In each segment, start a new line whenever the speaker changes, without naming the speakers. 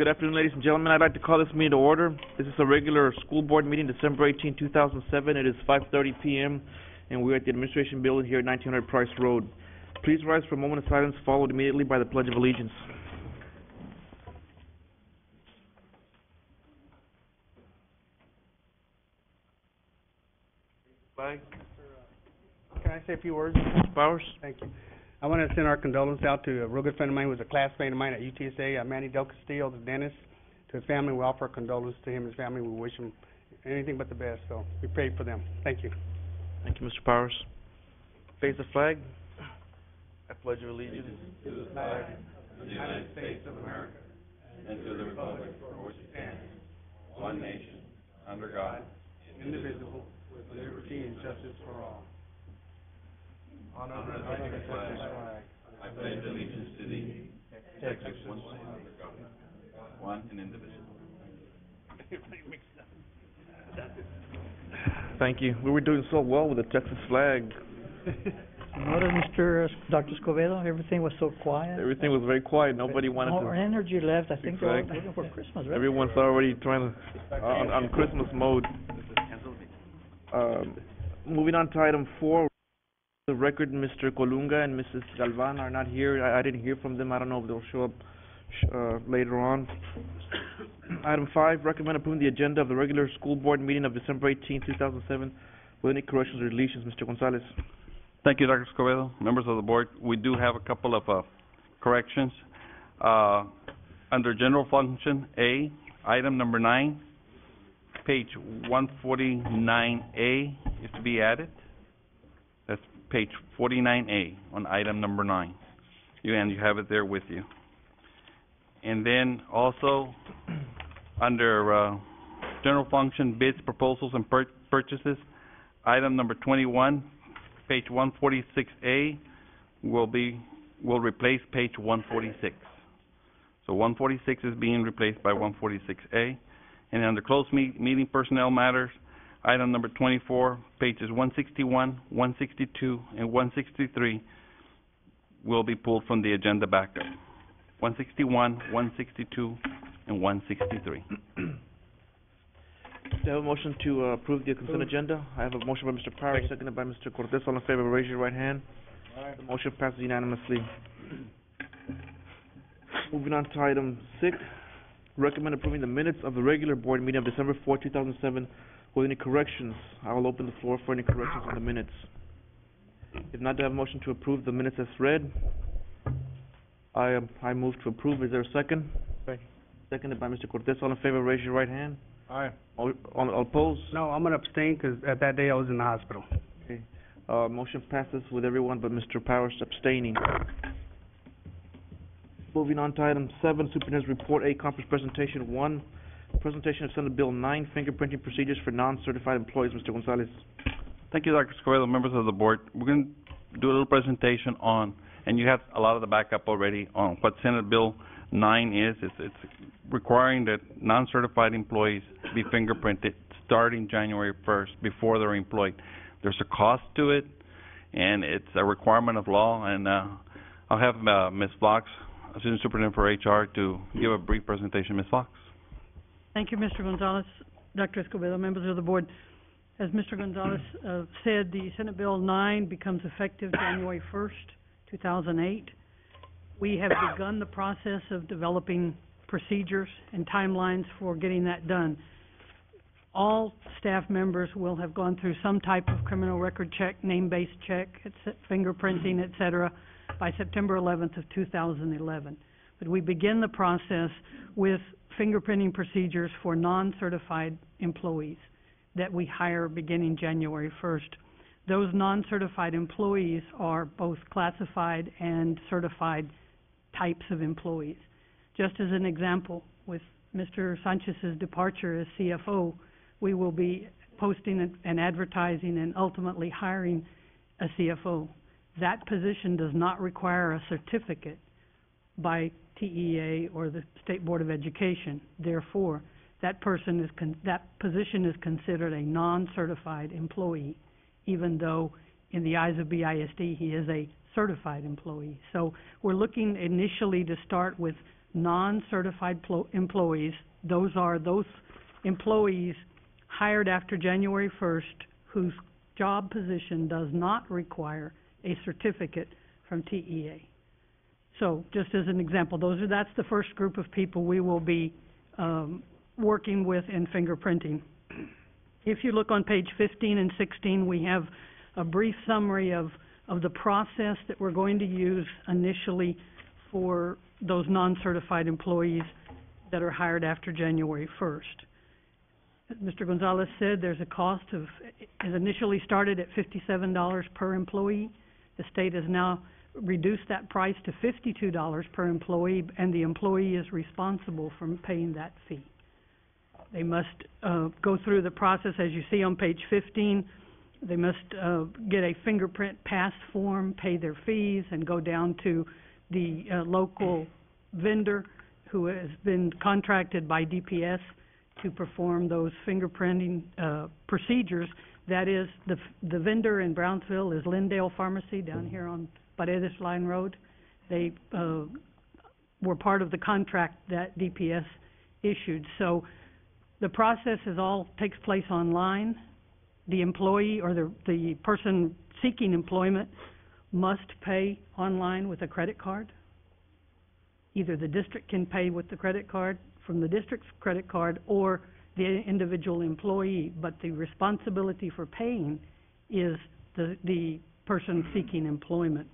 Good afternoon, ladies and gentlemen. I'd like to call this meeting to order. This is a regular school board meeting, December 18, 2007. It is 5:30 p.m., and we're at the administration building here at 1900 Price Road. Please rise for a moment of silence, followed immediately by the Pledge of Allegiance. Flag.
Can I say a few words?
Mr. Powers?
Thank you. I want to send our condolences out to a real good friend of mine who was a classmate of mine at UTSA, uh, Manny Del Castillo, the dentist. To his family, we offer condolences to him and his family. We wish him anything but the best, so we pray for them. Thank you.
Thank you, Mr. Powers. Face the flag. I pledge allegiance
To the flag of the United States of America and to the republic for which it stands, one nation, under God, indivisible, with liberty and justice for all. Honor the flag.
I pledge allegiance to thee, Texas, one nation under God, one and indivisible.
Thank you. We were doing so well with the Texas flag.
Notice, Mr. Es- Dr. Escobedo, everything was so quiet.
Everything was very quiet. Nobody wanted
More
to.
energy left, I think they're all looking for Christmas, right?
Everyone's already trying to on, on Christmas mode. Um, moving on to item four, the record, Mr. Colunga and Mrs. Galvan are not here. I, I didn't hear from them. I don't know if they'll show up uh, later on. item five, recommend approving the agenda of the regular school board meeting of December 18, 2007, with any corrections or deletions. Mr. Gonzalez.
Thank you, Dr. Escobedo, members of the board. We do have a couple of, uh, corrections. Uh, under general function A, item number nine, page one forty-nine A is to be added. Page forty-nine A on item number nine. You, and you have it there with you. And then also, under, uh, general function bids, proposals, and pur- purchases, item number twenty-one, page one forty-six A will be, will replace page one forty-six. So one forty-six is being replaced by one forty-six A. And under closed me- meeting personnel matters, item number twenty-four, pages one sixty-one, one sixty-two, and one sixty-three will be pulled from the agenda back up. One sixty-one, one sixty-two, and one sixty-three.
Do I have a motion to uh, approve the consent agenda? I have a motion by Mr. Powers, seconded by Mr. Cortez. All in favor, raise your right hand. The motion passes unanimously. Moving on to item six, recommend approving the minutes of the regular board meeting of December 4, 2007, with any corrections. I will open the floor for any corrections on the minutes. If not, do I have a motion to approve the minutes as read? I, um, I move to approve. Is there a second?
Second.
Seconded by Mr. Cortez. All in favor, raise your right hand.
Aye.
All, all all opposed?
No, I'm gonna abstain 'cause at that day I was in the hospital.
Okay, uh, motion passes with everyone but Mr. Powers abstaining. Moving on to item seven, Superintendent's Report A, Conference Presentation One, presentation of Senate Bill nine, fingerprinting procedures for non-certified employees, Mr. Gonzalez.
Thank you, Dr. Escobedo, members of the board. We're going to do a little presentation on, and you have a lot of the backup already, on what Senate Bill 9 is. It's, it's requiring that non-certified employees be fingerprinted starting January 1st, before they're employed. There's a cost to it, and it's a requirement of law, and uh, I'll have uh, Ms. Fox, Assistant Superintendent for HR, to give a brief presentation. Ms. Fox?
Thank you, Mr. Gonzalez, Dr. Escobedo, members of the board. As Mr. Gonzalez, uh, said, the Senate Bill nine becomes effective January first, two thousand eight. We have begun the process of developing procedures and timelines for getting that done. All staff members will have gone through some type of criminal record check, name-based check, fingerprinting, et cetera, by September eleventh of two thousand eleven. But we begin the process with fingerprinting procedures for non-certified employees that we hire beginning January first. Those non-certified employees are both classified and certified types of employees. Just as an example, with Mr. Sanchez's departure as CFO, we will be posting and advertising and ultimately hiring a CFO. That position does not require a certificate by TEA or the State Board of Education. Therefore, that person is that position is considered a non-certified employee, even though in the eyes of BISD, he is a certified employee. So we're looking initially to start with non-certified plo- employees, those are those employees hired after January first whose job position does not require a certificate from TEA. So, just as an example, those are, that's the first group of people we will be, um, working with in fingerprinting. If you look on page fifteen and sixteen, we have a brief summary of, of the process that we're going to use initially for those non-certified employees that are hired after January first. As Mr. Gonzalez said, there's a cost of, it initially started at fifty-seven dollars per employee. The state is now reduced that price to fifty-two dollars per employee, and the employee is responsible for paying that fee. They must, uh, go through the process, as you see on page fifteen, they must, uh, get a fingerprint pass form, pay their fees, and go down to the, uh, local vendor who has been contracted by DPS to perform those fingerprinting, uh, procedures. That is, the, the vendor in Brownsville is Lindale Pharmacy down here on Paredes Line Road. They, uh, were part of the contract that DPS issued. So the process is all, takes place online. The employee or the, the person seeking employment must pay online with a credit card. Either the district can pay with the credit card from the district's credit card or the individual employee, but the responsibility for paying is the, the person seeking employment.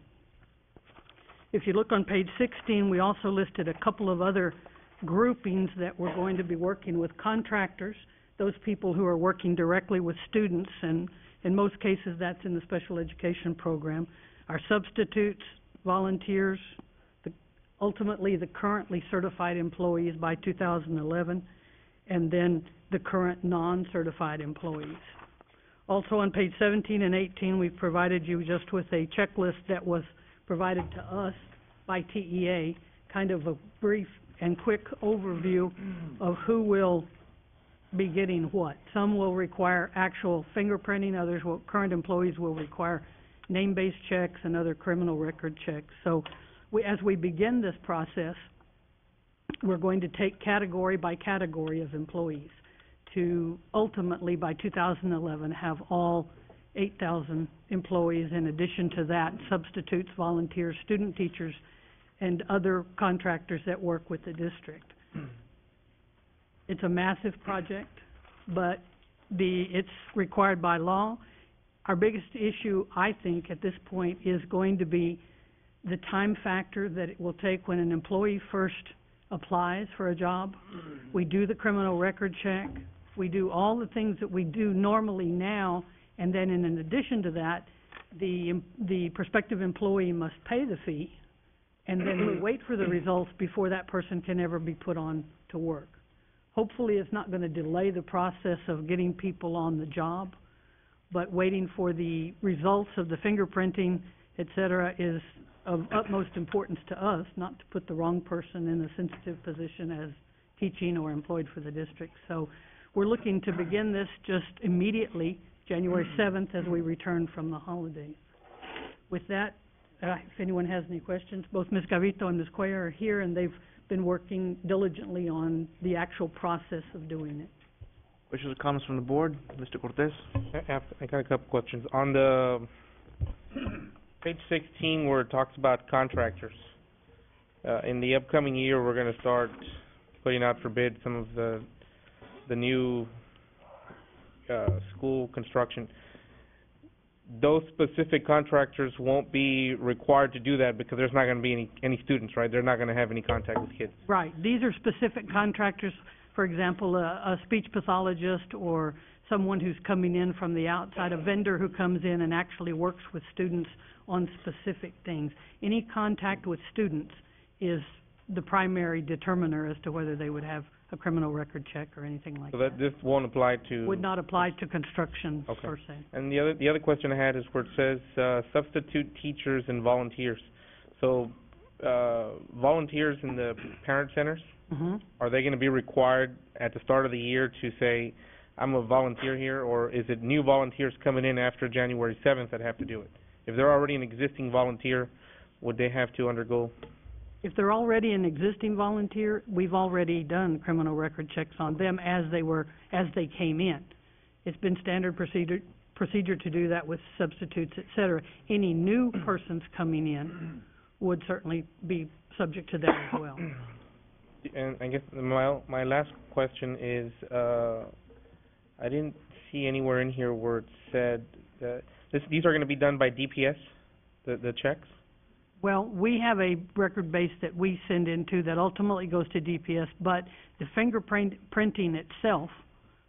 If you look on page sixteen, we also listed a couple of other groupings that we're going to be working with contractors, those people who are working directly with students, and in most cases, that's in the special education program. Our substitutes, volunteers, the, ultimately the currently certified employees by two thousand eleven, and then the current non-certified employees. Also on page seventeen and eighteen, we've provided you just with a checklist that was provided to us by TEA, kind of a brief and quick overview of who will be getting what. Some will require actual fingerprinting, others will, current employees will require name-based checks and other criminal record checks. So, we, as we begin this process, we're going to take category by category of employees to ultimately, by two thousand eleven, have all eight thousand employees. In addition to that, substitutes, volunteers, student teachers, and other contractors that work with the district. It's a massive project, but the, it's required by law. Our biggest issue, I think, at this point, is going to be the time factor that it will take when an employee first applies for a job. We do the criminal record check, we do all the things that we do normally now, and then in addition to that, the, the prospective employee must pay the fee, and then we wait for the results before that person can ever be put on to work. Hopefully, it's not gonna delay the process of getting people on the job, but waiting for the results of the fingerprinting, et cetera, is of utmost importance to us, not to put the wrong person in a sensitive position as teaching or employed for the district. So, we're looking to begin this just immediately, January seventh, as we return from the holidays. With that, uh, if anyone has any questions, both Ms. Gavito and Ms. Cuellar are here, and they've been working diligently on the actual process of doing it.
Questions or comments from the board? Mr. Cortez?
I have, I got a couple questions. On the page sixteen where it talks about contractors, uh, in the upcoming year, we're gonna start putting out for bid some of the, the new, uh, school construction. Those specific contractors won't be required to do that because there's not gonna be any, any students, right? They're not gonna have any contact with kids.
Right, these are specific contractors, for example, a, a speech pathologist or someone who's coming in from the outside, a vendor who comes in and actually works with students on specific things. Any contact with students is the primary determiner as to whether they would have a criminal record check or anything like
So
that.
that, this won't apply to.
Would not apply to construction
Okay.
per se.
And the other, the other question I had is where it says, uh, substitute teachers and volunteers. So, uh, volunteers in the parent centers,
hmm
are they gonna be required at the start of the year to say, I'm a volunteer here, or is it new volunteers coming in after January seventh that have to do it? If they're already an existing volunteer, would they have to undergo,
If they're already an existing volunteer, we've already done criminal record checks on them as they were, as they came in. It's been standard procedure, procedure to do that with substitutes, et cetera. Any new persons coming in would certainly be subject to that as well.
And I guess my, my last question is, uh, I didn't see anywhere in here where it said that, this, these are gonna be done by DPS, the, the checks?
Well, we have a record base that we send into that ultimately goes to DPS, but the fingerprint printing itself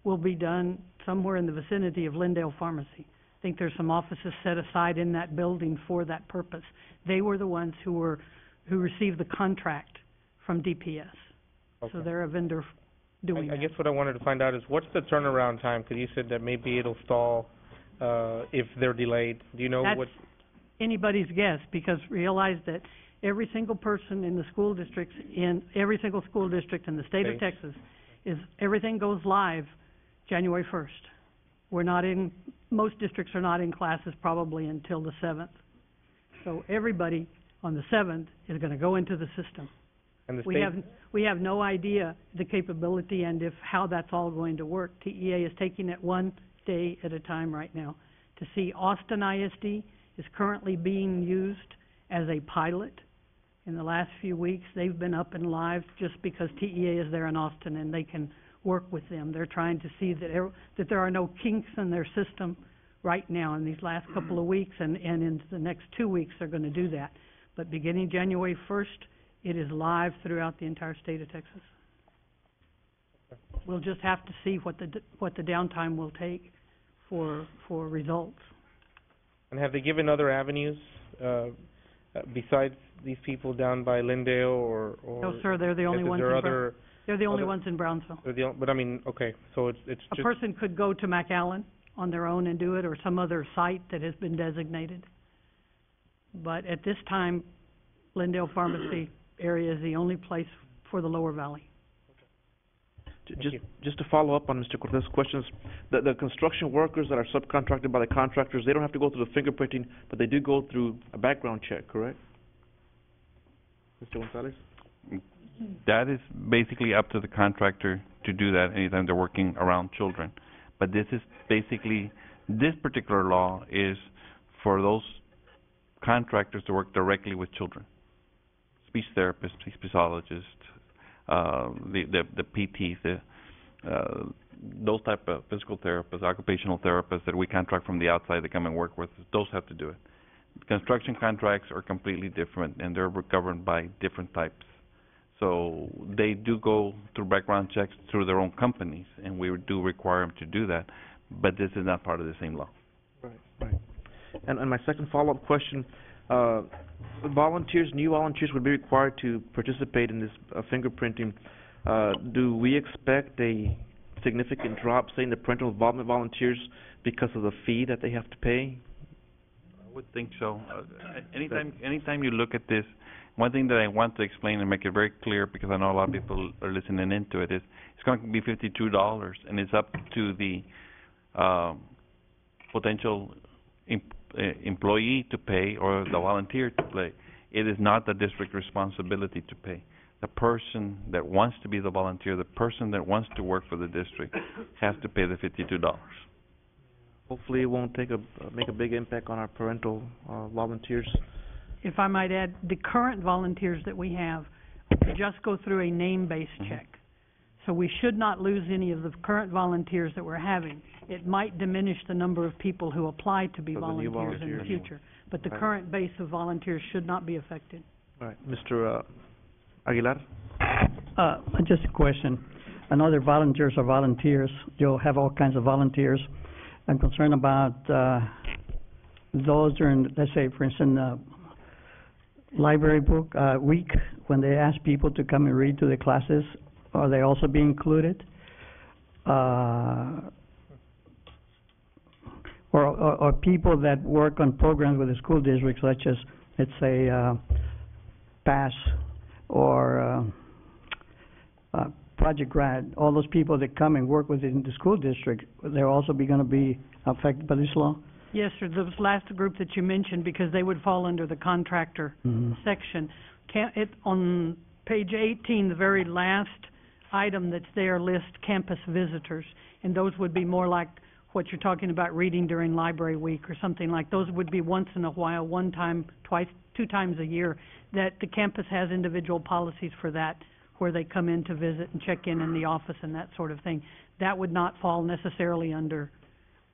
will be done somewhere in the vicinity of Lindale Pharmacy. I think there's some offices set aside in that building for that purpose. They were the ones who were, who received the contract from DPS. So
Okay.
they're a vendor doing
I, I
that.
guess what I wanted to find out is what's the turnaround time? 'Cause you said that maybe it'll stall, uh, if they're delayed. Do you know
That's
what?
Anybody's guess, because realize that every single person in the school districts, in every single school district in the state of. Texas, is, everything goes live January first. We're not in, most districts are not in classes probably until the seventh. So everybody on the seventh is gonna go into the system.
And the
We
state,
have, we have no idea the capability and if, how that's all going to work. TEA is taking it one day at a time right now. To see Austin ISD is currently being used as a pilot. In the last few weeks, they've been up and live just because TEA is there in Austin and they can work with them. They're trying to see that, er- that there are no kinks in their system right now in these last couple of weeks and, and in the next two weeks, they're gonna do that. But beginning January first, it is live throughout the entire state of Texas. We'll just have to see what the, what the downtime will take for, for results.
And have they given other avenues, uh, besides these people down by Lindale or, or?
No, sir, they're the only ones
there
in
other,
they're the only
other-
ones in Brownsville.
the but I mean, okay, so it's, it's
A person could go to McAllen on their own and do it, or some other site that has been designated. But at this time, Lindale Pharmacy area is the only place for the lower valley.
J-
Thank
Just, just to follow up on Mr. Cortez's questions, the, the construction workers that are subcontracted by the contractors, they don't have to go through the fingerprinting, but they do go through a background check, correct? Mr. Gonzalez?
That is basically up to the contractor to do that anytime they're working around children. But this is basically, this particular law is for those contractors to work directly with children. Speech therapists, speech pathologists, uh, the, the, the PTs, the, uh, those type of physical therapists, occupational therapists that we contract from the outside to come and work with, those have to do it. Construction contracts are completely different and they're governed by different types. So they do go through background checks through their own companies, and we do require them to do that, but this is not part of the same law.
Right, right. And, and my second follow-up question, uh, volunteers, new volunteers would be required to participate in this uh, fingerprinting. Uh, do we expect a significant drop, say, in the parental involvement volunteers because of the fee that they have to pay?
I would think so. Uh, anytime, anytime you look at this, one thing that I want to explain and make it very clear, because I know a lot of people are listening into it, is it's going to be fifty-two dollars, and it's up to the um, potential uh, employee to pay or the volunteer to pay. It is not the district responsibility to pay. The person that wants to be the volunteer, the person that wants to work for the district, has to pay the fifty-two dollars.
Hopefully, it won't take a, uh, make a big impact on our parental, uh, volunteers.
If I might add, the current volunteers that we have just go through a name-based
Mhm.
check. So we should not lose any of the current volunteers that we're having. It might diminish the number of people who apply to be
For the new
volunteers in the
volunteers.
future. But the
Right.
current base of volunteers should not be affected.
All right, Mr. uh, Aguilar?
Uh, just a question. I know that volunteers are volunteers. You'll have all kinds of volunteers. I'm concerned about, uh, those during, let's say, for instance, uh, library book, uh, week, when they ask people to come and read to the classes, are they also be included? Uh, or, or, or people that work on programs with the school district, such as, let's say, uh, PASS, or, uh, uh, Project Grad, all those people that come and work within the school district, they're also be gonna be affected by this law?
Yes, sir, those last group that you mentioned, because they would fall under the contractor
Mhm.
section. Can, it, on page eighteen, the very last item that's there lists campus visitors, and those would be more like what you're talking about, reading during library week or something like, those would be once in a while, one time, twice, two times a year, that the campus has individual policies for that, where they come in to visit and check in in the office and that sort of thing. That would not fall necessarily under,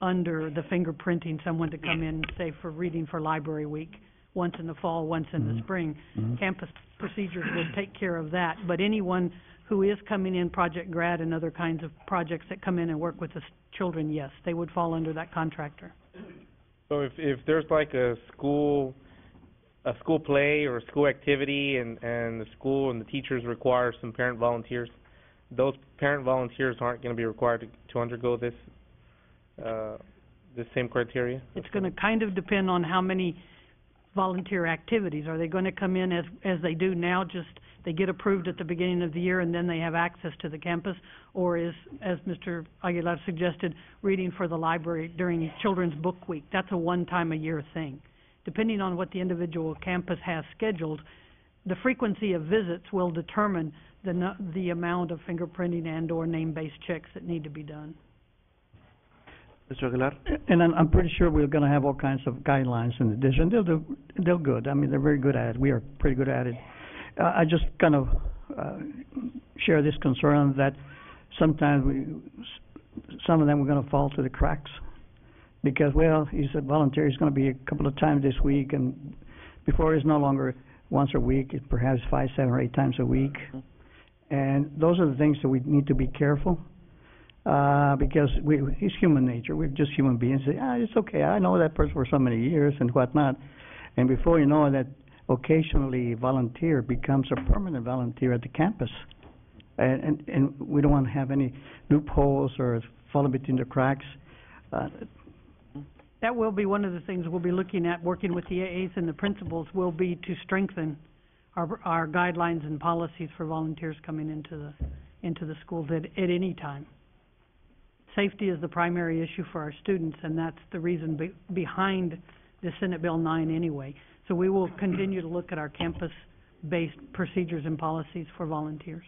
under the fingerprinting, someone to come in, say, for reading for library week, once in the fall, once in the
Mhm.
spring.
Mhm.
Campus procedures would take care of that, but anyone who is coming in, Project Grad and other kinds of projects that come in and work with the s- children, yes, they would fall under that contractor.
So if, if there's like a school, a school play or a school activity and, and the school and the teachers require some parent volunteers, those parent volunteers aren't gonna be required to, to undergo this, uh, this same criteria?
It's gonna kind of depend on how many volunteer activities. Are they gonna come in as, as they do now, just they get approved at the beginning of the year and then they have access to the campus? Or is, as Mr. Aguilar suggested, reading for the library during Children's Book Week? That's a one-time-a-year thing. Depending on what the individual campus has scheduled, the frequency of visits will determine the the amount of fingerprinting and/or name-based checks that need to be done.
Mr. Aguilar?
And I'm, I'm pretty sure we're gonna have all kinds of guidelines in addition. They'll do, they're good. I mean, they're very good at it. We are pretty good at it. Uh, I just kind of, uh, share this concern that sometimes we, some of them are gonna fall through the cracks. Because, well, he said volunteer is gonna be a couple of times this week and before it's no longer once a week, it's perhaps five, seven, or eight times a week. And those are the things that we need to be careful uh, because we, it's human nature. We're just human beings. Say, ah, it's okay. I know that person for so many years and whatnot. And before you know it, that occasionally volunteer becomes a permanent volunteer at the campus. And, and, and we don't want to have any loopholes or fall between the cracks. Uh,
That will be one of the things we'll be looking at, working with the AAs and the principals, will be to strengthen our, our guidelines and policies for volunteers coming into the, into the schools at, at any time. Safety is the primary issue for our students, and that's the reason be, behind the Senate Bill nine anyway. So we will continue to look at our campus-based procedures and policies for volunteers.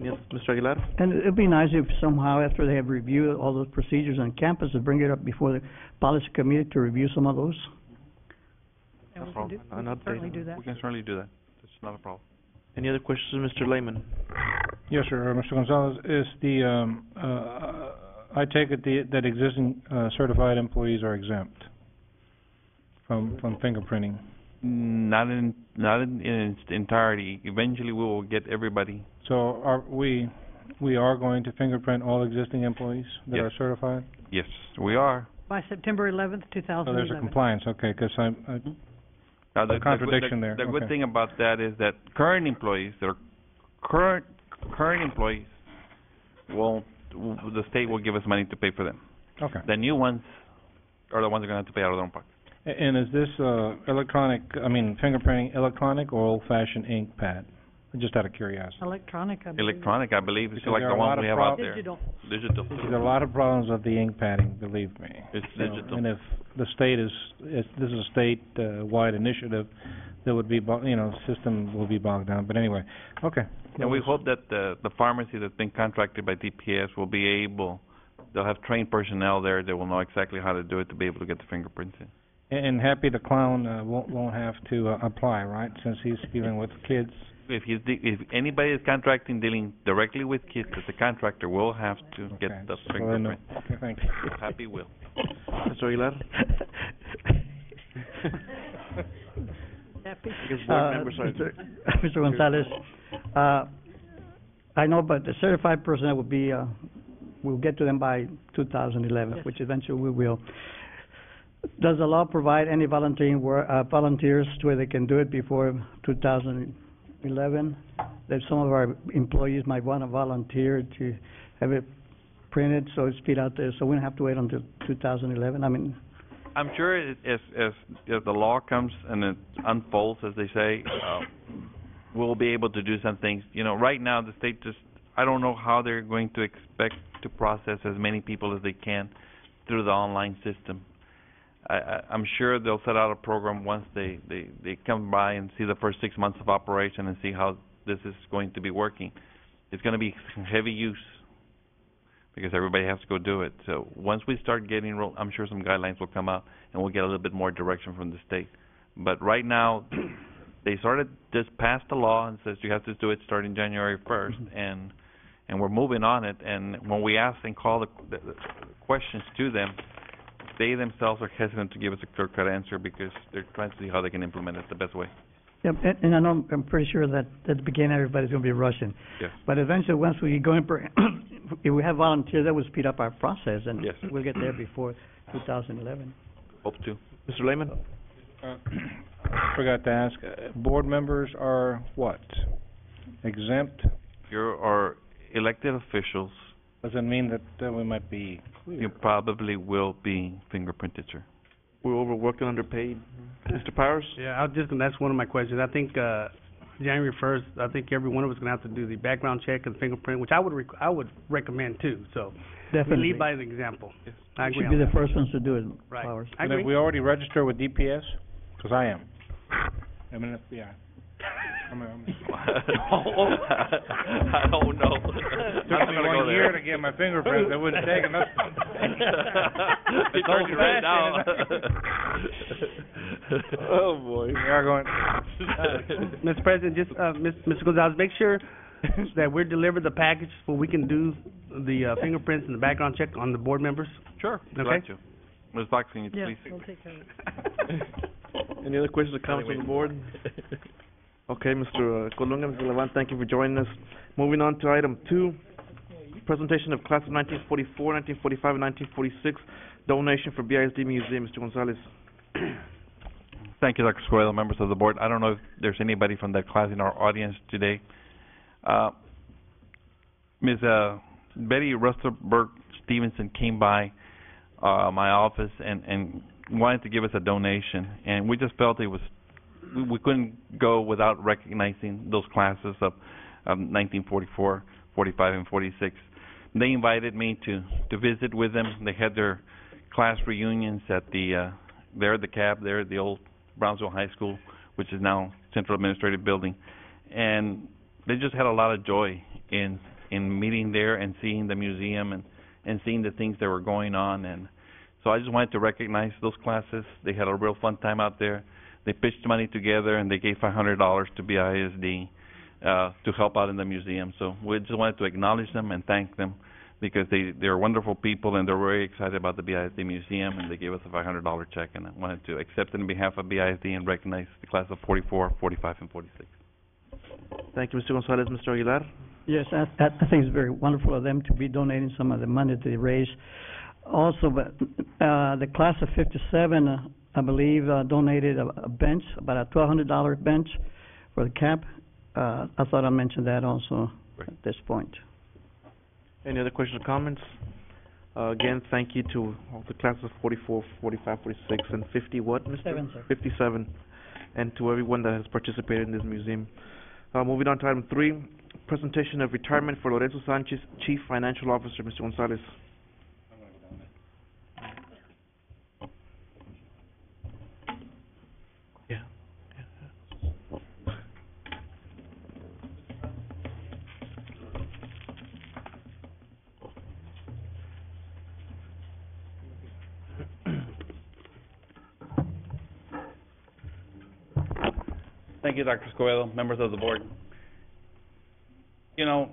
Any oth- Mr. Aguilar?
And it'd be nice if somehow, after they have reviewed all those procedures on campus, to bring it up before the policy committee to review some of those.
And we
No
can do,
problem.
we can certainly do that.
We can certainly do that. That's not a problem.
Any other questions, Mr. Lehman?
Yes, sir. Mr. Gonzalez, is the, um, uh, I take it the, that existing, uh, certified employees are exempt from, from fingerprinting?
Not in, not in, in its entirety. Eventually, we will get everybody.
So are we, we are going to fingerprint all existing employees that
Yes.
are certified?
Yes, we are.
By September eleventh, two
So there's a compliance, okay, 'cause I'm, I,
Now, the- the good-
contradiction
the-
there,
The good thing about that is that current employees, are current, current employees won't, the state will give us money to pay for them.
okay.
The new ones are the ones that are gonna have to pay out of their own pocket.
And is this, uh, electronic, I mean, fingerprinting electronic or old-fashioned ink pad? Just out of curiosity.
Electronic, I believe.
Electronic, I believe, is
Because
like
there
the
are a lot
one
of
we have
prob-
out there.
Digital.
Digital.
There's a lot of problems with the ink padding, believe me.
It's
So,
digital.
And if the state is, if this is a state-wide initiative, there would be, bo- you know, system will be bogged down, but anyway, okay.
And we hope that the, the pharmacy that's been contracted by DPS will be able, they'll have trained personnel there that will know exactly how to do it to be able to get the fingerprints in.
And and Happy the Clown, uh, won't, won't have to, uh, apply, right, since he's dealing with kids?
If he's, de- if anybody is contracting, dealing directly with kids, as a contractor will have to
Okay,
get the
so I know.
fingerprint.
Okay, thank you.
Happy will.
Mr. Aguilar?
Happy?
I guess board
Uh,
members.
Mr. Mr. Gonzalez, uh, I know, but the certified personnel will be, uh, we'll get to them by two thousand eleven,
Yes.
which eventually we will. Does the law provide any volunteering wor- uh, volunteers to where they can do it before two thousand eleven? That some of our employees might want to volunteer to have it printed, so it's put out there, so we don't have to wait until two thousand eleven? I mean,
I'm sure it- as, as, as the law comes and it unfolds, as they say, uh, we'll be able to do some things. You know, right now, the state just, I don't know how they're going to expect to process as many people as they can through the online system. I, I'm sure they'll set out a program once they, they, they come by and see the first six months of operation and see how this is going to be working. It's gonna be heavy use because everybody has to go do it. So once we start getting, ro- I'm sure some guidelines will come out and we'll get a little bit more direction from the state. But right now, they started, just passed a law and says you have to do it starting January first mm-hmm. and, and we're moving on it. And when we ask and call the, the, the questions to them, they themselves are hesitant to give us a clear-cut answer because they're trying to see how they can implement it the best way.
Yep, and, and I know, I'm pretty sure that at the beginning, everybody's gonna be rushing.
Yes.
But eventually, once we go in, per- if we have volunteers, that will speed up our process, and
Yes.
we'll get there before two thousand eleven.
Hope to.
Mr. Lehman?
Uh, Forgot to ask, uh, board members are what? Exempt?
Your, our elected officials,
Does it mean that, uh, we might be
you probably will be fingerprinted, sir.
We're overworked and underpaid. Mr. Powers?
Yeah, I was just, gonna- that's one of my questions. I think, uh, January first, I think every one of us is gonna have to do the background check and fingerprint, which I would rec- I would recommend too, so. We
Definitely.
lead by the example. I
We
agree
should be
on
the
that.
first ones to do it,
Right.
Flowers.
I
And
agree.
we already register with DPS? 'Cause I am. I'm an FBI. I'm a, I'm a. to get my fingerprints, it wouldn't take enough.
He told you right now.
Oh, boy.
We are going,
Mr. President, just, uh, Ms- Mr. Gonzalez, make sure that we're delivered the package so we can do the uh, fingerprints and the background check on the board members.
Sure,
Okay.
glad to. Ms. Fox, can you
Yeah,
please?
we'll take care of it.
Any other questions or comments from the board? Okay, Mr. Colunga, Mr. Levant, thank you for joining us. Moving on to item two, presentation of class of 1944, 1945, and nineteen forty-six, donation for BISD Museum, Mr. Gonzalez.
Thank you, Dr. Escobedo, members of the board. I don't know if there's anybody from that class in our audience today. Uh, Ms. uh, Betty Rusterberg Stevenson came by uh, my office and, and wanted to give us a donation, and we just felt it was we, we couldn't go without recognizing those classes of um, 1944, 45, and 46. They invited me to to visit with them. They had their class reunions at the uh, there at the cab there at the old Brownsville High School, which is now Central Administrative Building, and they just had a lot of joy in in meeting there and seeing the museum and and seeing the things that were going on and so I just wanted to recognize those classes. They had a real fun time out there. They pitched money together and they gave five hundred dollars to BISD uh to help out in the museum. So we just wanted to acknowledge them and thank them because they they're wonderful people and they're very excited about the BISD museum and they gave us a five hundred dollar check and I wanted to accept it on behalf of BISD and recognize the class of 44, 45, and forty six.
Thank you, Mr. Gonzalez. Mr. Aguilar?
Yes, I, I I think it's very wonderful of them to be donating some of the money that they raise. Also, but, uh, the class of fifty-seven, uh, I believe, uh, donated a, a bench, about a twelve hundred dollar bench for the cap. Uh, I thought I mentioned that also at this point.
Any other questions or comments? Uh, again, thank you to all the classes of 44, 45, 46, and 50 what, Mr.?
Seven, sir.
57, and to everyone that has participated in this museum. Uh, moving on to item three, presentation of retirement for Lorenzo Sanchez, Chief Financial Officer, Mr. Gonzalez. Yeah.
Thank you, Dr. Escobedo, members of the board. You know,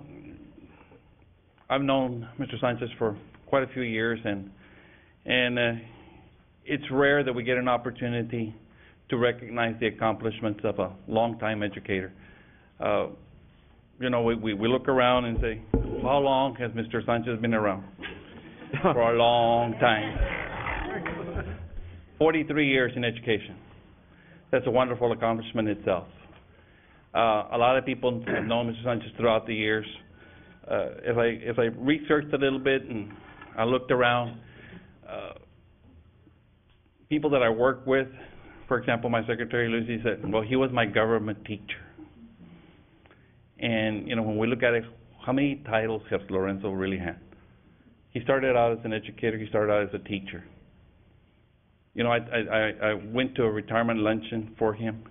I've known Mr. Sanchez for quite a few years, and and uh, it's rare that we get an opportunity to recognize the accomplishments of a longtime educator. Uh, you know, we, we we look around and say, how long has Mr. Sanchez been around? For a long time. Forty-three years in education that's a wonderful accomplishment itself. Uh, a lot of people have known Mr. Sanchez throughout the years. Uh, if I if I researched a little bit and I looked around, uh, people that I work with, for example, my secretary Lucy said, "Well, he was my government teacher." And you know, when we look at it, how many titles has Lorenzo really had? He started out as an educator. He started out as a teacher. You know, I, I, I, went to a retirement luncheon for him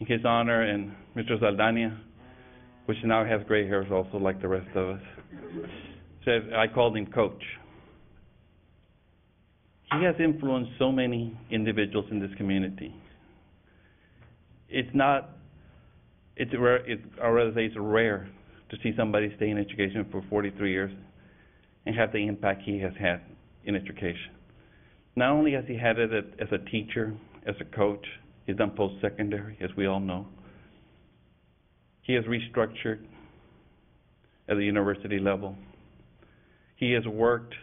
in his honor, and Mr. Saldana, which now has gray hairs also like the rest of us, said, I called him coach. He has influenced so many individuals in this community. It's not, it's rare, I rather say it's rare to see somebody stay in education for forty-three years and have the impact he has had in education. Not only has he had it as a teacher, as a coach, he's done post-secondary, as we all know. He has restructured at the university level. He has worked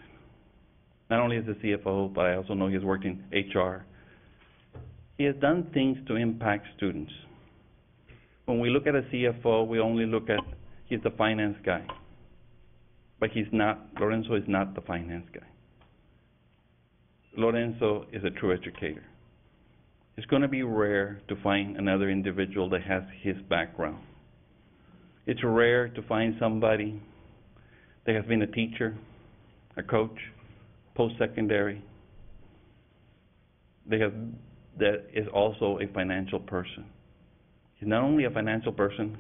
not only as a CFO, but I also know he has worked in HR. He has done things to impact students. When we look at a CFO, we only look at, he's the finance guy. But he's not, Lorenzo is not the finance guy. Lorenzo is a true educator. It's gonna be rare to find another individual that has his background. It's rare to find somebody that has been a teacher, a coach, post-secondary, they have, that is also a financial person. He's not only a financial person,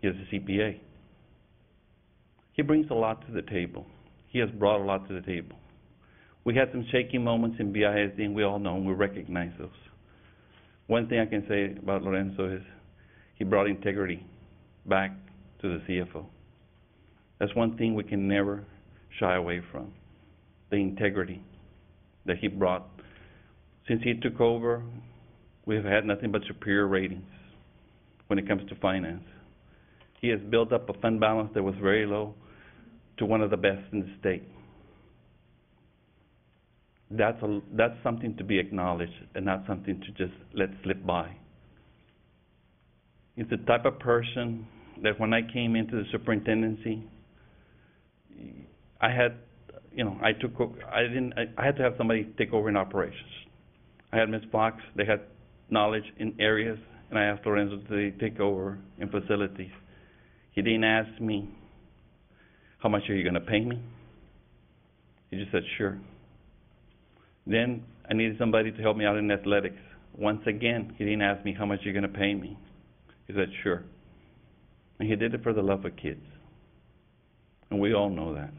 he is a CPA. He brings a lot to the table. He has brought a lot to the table. We had some shaky moments in BISD, and we all know and we recognize those. One thing I can say about Lorenzo is he brought integrity back to the CFO. That's one thing we can never shy away from the integrity that he brought. Since he took over, we have had nothing but superior ratings when it comes to finance. He has built up a fund balance that was very low to one of the best in the state. That's a, that's something to be acknowledged and not something to just let slip by. He's the type of person that when I came into the superintendency, I had you know, I took, I didn't, I, I had to have somebody take over in operations. I had Ms. Fox, they had knowledge in areas, and I asked Lorenzo to take over in facilities. He didn't ask me, how much are you gonna pay me? He just said, sure. Then I needed somebody to help me out in athletics. Once again, he didn't ask me, how much you're gonna pay me? He said, sure. And he did it for the love of kids. And we all know that.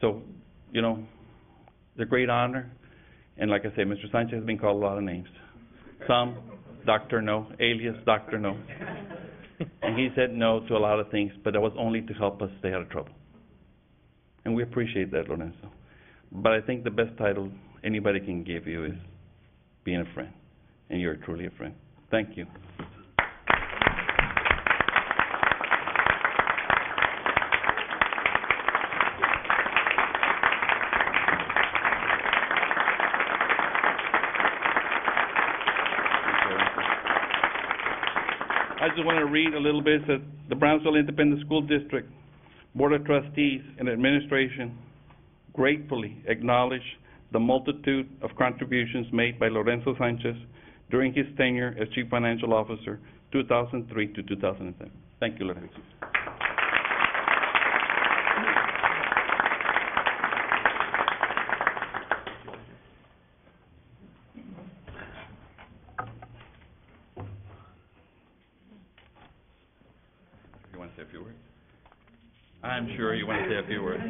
So, you know, it's a great honor, and like I say, Mr. Sanchez has been called a lot of names. Some, Doctor No, alias Doctor No. And he said no to a lot of things, but that was only to help us stay out of trouble. And we appreciate that, Lorenzo. But I think the best title anybody can give you is being a friend, and you're truly a friend. Thank you. I just want to read a little bit, the Brownsville Independent School District Board of Trustees and Administration gratefully acknowledge the multitude of contributions made by Lorenzo Sanchez during his tenure as Chief Financial Officer, 2003 to 2007. Thank you, Lorenzo. You want to say a few words? I'm sure you want to say a few words.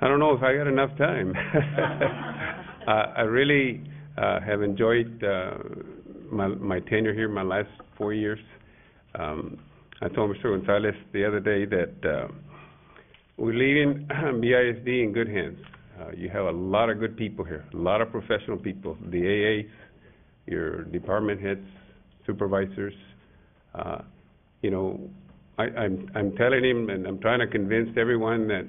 I don't know if I got enough time. Uh, I really, uh, have enjoyed, uh, my, my tenure here, my last four years. Um, I told Mr. Gonzalez the other day that, uh, we're leaving BISD in good hands. Uh, you have a lot of good people here, a lot of professional people, the AAs, your department heads, supervisors. Uh, you know, I, I'm, I'm telling him and I'm trying to convince everyone that,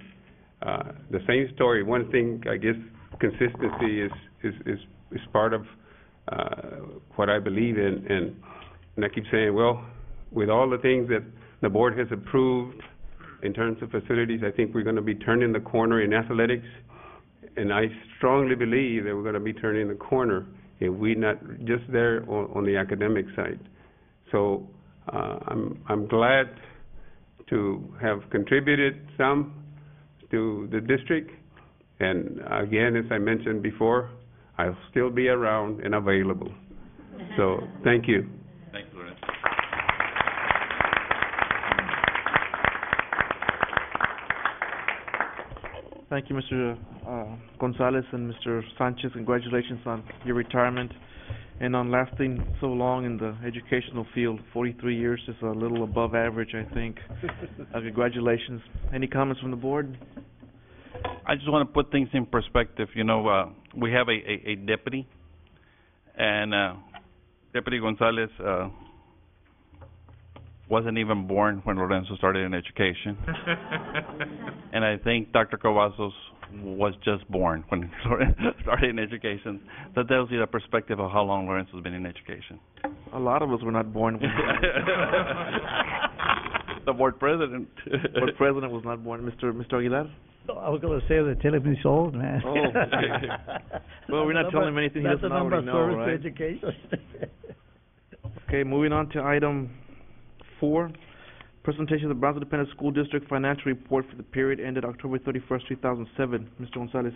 the same story. One thing, I guess, consistency is, is, is, is part of, uh, what I believe in. And, and I keep saying, well, with all the things that the board has approved in terms of facilities, I think we're gonna be turning the corner in athletics. And I strongly believe that we're gonna be turning the corner if we're not just there on, on the academic side. So, uh, I'm, I'm glad to have contributed some to the district, And again, as I mentioned before, I'll still be around and available. So, thank you.
Thanks, Lorenzo.
Thank you, Mr. uh, Gonzalez and Mr. Sanchez. Congratulations on your retirement and on lasting so long in the educational field. Forty-three years is a little above average, I think. Uh, Congratulations. Any comments from the board?
I just want to put things in perspective, you know, uh, we have a, a, a deputy, and, uh, Deputy Gonzalez, uh, wasn't even born when Lorenzo started in education. And I think Dr. Cavazos was just born when Lorenzo started in education. That tells you the perspective of how long Lawrence has been in education.
A lot of us were not born when
The board president.
board president was not born. Mr. Mr. Aguilar?
I was gonna say the television's old, man.
Oh, okay. Well, we're not telling him anything he doesn't
the
already know, right?
education.
Okay, moving on to item four, presentation of the Brownsville Independent School District Financial Report for the period ended October thirty-first, two thousand seven. Mr. Gonzalez.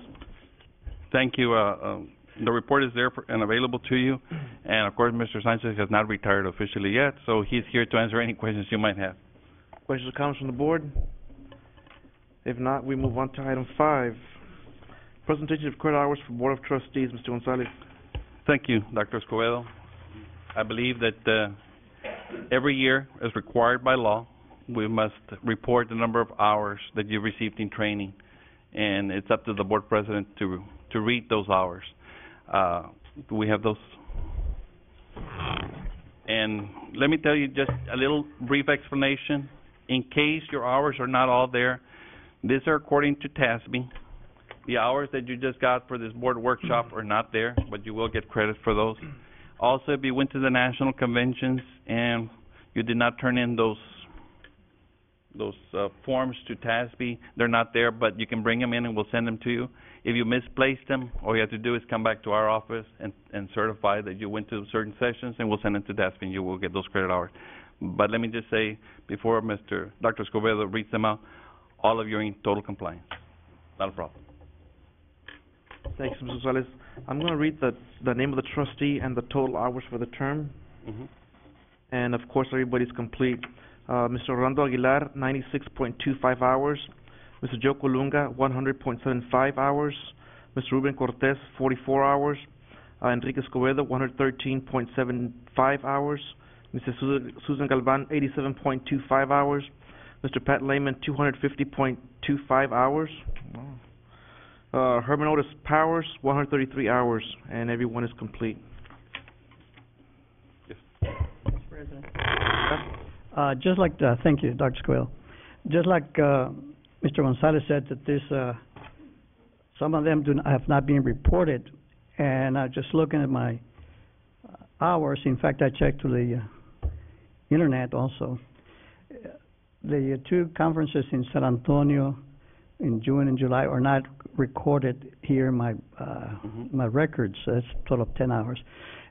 Thank you. Uh, um, the report is there for- and available to you. And of course, Mr. Sanchez has not retired officially yet, so he's here to answer any questions you might have.
Questions or comments from the board? If not, we move on to item five, presentation of credit hours for Board of Trustees. Mr. Gonzalez.
Thank you, Dr. Escobedo. I believe that uh, every year, as required by law, we must report the number of hours that you received in training, and it's up to the board president to to read those hours. Uh, do we have those? And let me tell you just a little brief explanation. In case your hours are not all there, these are according to TASB. The hours that you just got for this board workshop are not there, but you will get credit for those. Also, if you went to the national conventions and you did not turn in those those uh, forms to TASB, they're not there, but you can bring them in and we'll send them to you. If you misplaced them, all you have to do is come back to our office and, and certify that you went to certain sessions, and we'll send them to TASB, and you will get those credit hours. But let me just say, before Mr. Dr. Escobedo reads them out, all of you are in total compliance. Not a problem.
Thanks, Mr. Gonzalez. I'm gonna read the, the name of the trustee and the total hours for the term.
Mhm.
And of course, everybody's complete. Uh, Mr. Orlando Aguilar, ninety-six point two five hours. Mr. Joe Colunga, one hundred point seven five hours. Mr. Ruben Cortez, forty-four hours. Uh, Enrique Escobedo, one hundred thirteen point seven five hours. Mrs. Susan, Galvan, eighty-seven point two five hours. Mr. Pat Lehman, two hundred fifty point two five hours. Wow. Uh, Herman Otis Powers, one hundred thirty-three hours, and everyone is complete.
Uh, just like, uh, thank you, Dr. Squale. Just like, uh, Mr. Gonzalez said that this, uh, some of them do not, have not been reported, and uh, just looking at my uh, hours, in fact, I checked to the, uh, internet also. The two conferences in San Antonio in June and July are not recorded here in my, uh,
Mhm.
my records, that's a total of ten hours.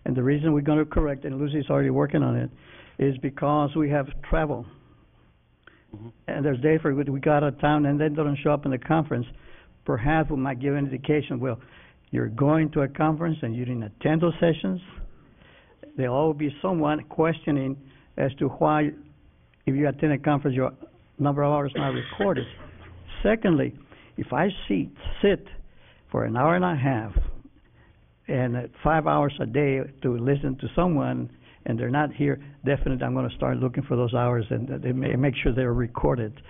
And the reason we're gonna correct, and Lucy's already working on it, is because we have travel.
Mhm.
And there's days where we we go out of town and they don't show up in the conference. Perhaps we might give an indication, well, you're going to a conference and you didn't attend those sessions. There'll always be someone questioning as to why, if you attend a conference, your number of hours not recorded. Secondly, if I sit, sit for an hour and a half and five hours a day to listen to someone and they're not here, definitely I'm gonna start looking for those hours and uh, they may, make sure they're recorded.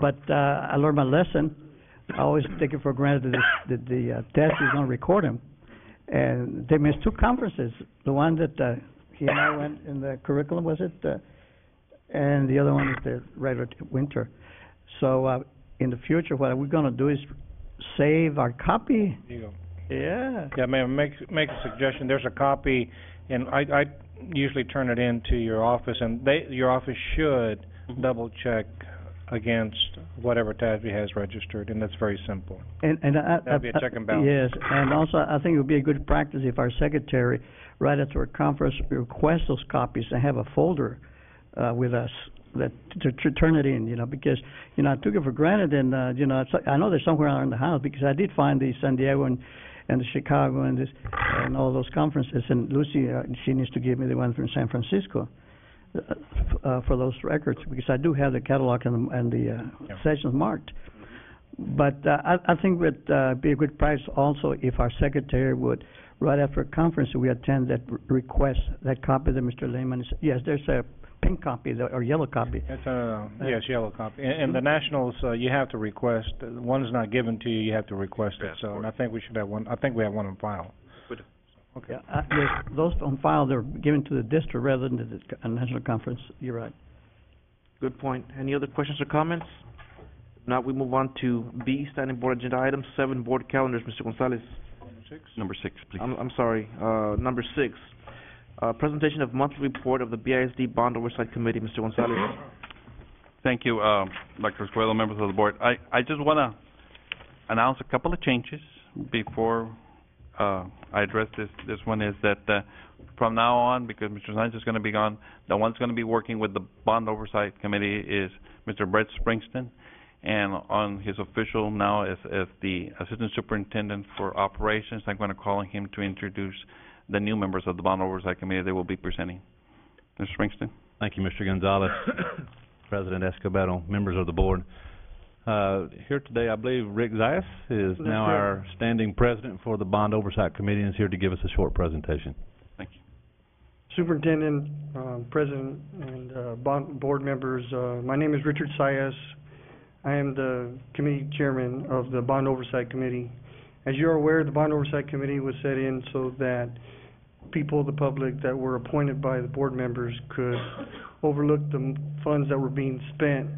But, uh, I learned my lesson. I always take it for granted that, the- that the, uh, test is gonna record them. And they missed two conferences, the one that, uh, he and I went in the curriculum, was it, uh, and the other one is the regular winter. So, uh, in the future, what we're gonna do is save our copy.
There you go.
Yeah.
Yeah, may I make, make a suggestion? There's a copy, and I, I usually turn it into your office, and they, your office should
Mhm.
double check against whatever TASB has registered, and that's very simple.
And, and I, I.
That'd be a check and balance.
Yes, and also, I think it would be a good practice if our secretary, right after a conference, requests those copies and have a folder, uh, with us, that, to, to turn it in, you know, because, you know, I took it for granted and, uh, you know, I know there's somewhere around the house because I did find the San Diego and, and the Chicago and this, and all those conferences, and Lucy, uh, she needs to give me the one from San Francisco, uh, uh, for those records, because I do have the catalog and the, and the, uh,
Yeah.
sessions marked. But, uh, I, I think it would, uh, be a good price also if our secretary would, right after a conference we attend, that request that copy that Mr. Lehman is, yes, there's a pink copy, the- or yellow copy.
It's a, yes, yellow copy. And, and the nationals, uh, you have to request, uh, one's not given to you, you have to request it, so, and I think we should have one, I think we have one on file.
Yeah, uh, yes, those on file, they're given to the district rather than to the co- uh, national conference, you're right.
Good point. Any other questions or comments? Now we move on to B, standing board agenda item seven board calendars, Mr. Gonzalez.
Number six, please.
I'm, I'm sorry, uh, number six, uh, presentation of monthly report of the BISD Bond Oversight Committee, Mr. Gonzalez.
Thank you, uh, Dr. Escobedo, members of the board. I, I just want to announce a couple of changes before uh, I address this. This one is that uh, from now on, because Mr. Sanchez is going to be gone, the one's going to be working with the Bond Oversight Committee is Mr. Brett Springston, and on his official now as, as the Assistant Superintendent for Operations, I'm going to call on him to introduce the new members of the Bond Oversight Committee they will be presenting. Mr. Springston?
Thank you, Mr. Gonzalez, President Escobedo, members of the board. Uh, here today, I believe Rick Zayas is
That's
now
right.
our standing president for the Bond Oversight Committee and is here to give us a short presentation.
Thank you.
Superintendent, um, President, and uh, bond, board members, uh, my name is Richard Zayas. I am the committee chairman of the Bond Oversight Committee. As you're aware, the Bond Oversight Committee was set in so that people, the public that were appointed by the board members could overlook the funds that were being spent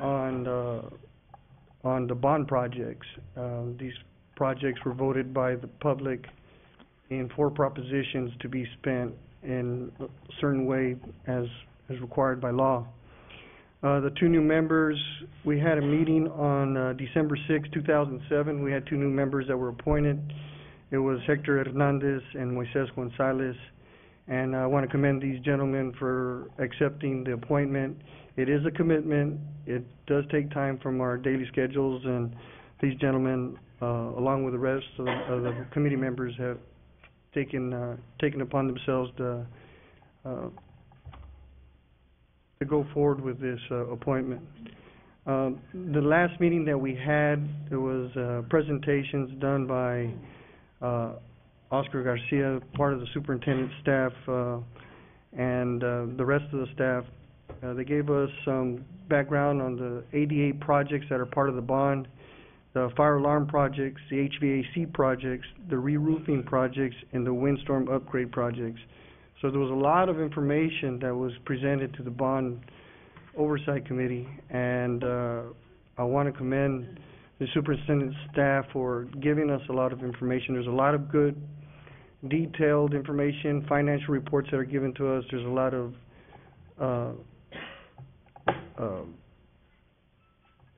on, uh, on the bond projects. Um, these projects were voted by the public in four propositions to be spent in a certain way as, as required by law. Uh, the two new members, we had a meeting on, uh, December 6, two thousand seven. We had two new members that were appointed. It was Hector Hernandez and Moises Gonzalez. And I want to commend these gentlemen for accepting the appointment. It is a commitment. It does take time from our daily schedules, and these gentlemen, uh, along with the rest of the, of the committee members, have taken, uh, taken upon themselves to, uh, to go forward with this, uh, appointment. Um, the last meeting that we had, there was, uh, presentations done by, uh, Oscar Garcia, part of the superintendent's staff, uh, and, uh, the rest of the staff. Uh, they gave us some background on the ADA projects that are part of the bond, the fire alarm projects, the HVAC projects, the re-roofing projects, and the windstorm upgrade projects. So there was a lot of information that was presented to the bond oversight committee, and, uh, I want to commend the superintendent's staff for giving us a lot of information. There's a lot of good, detailed information, financial reports that are given to us. There's a lot of, uh, um,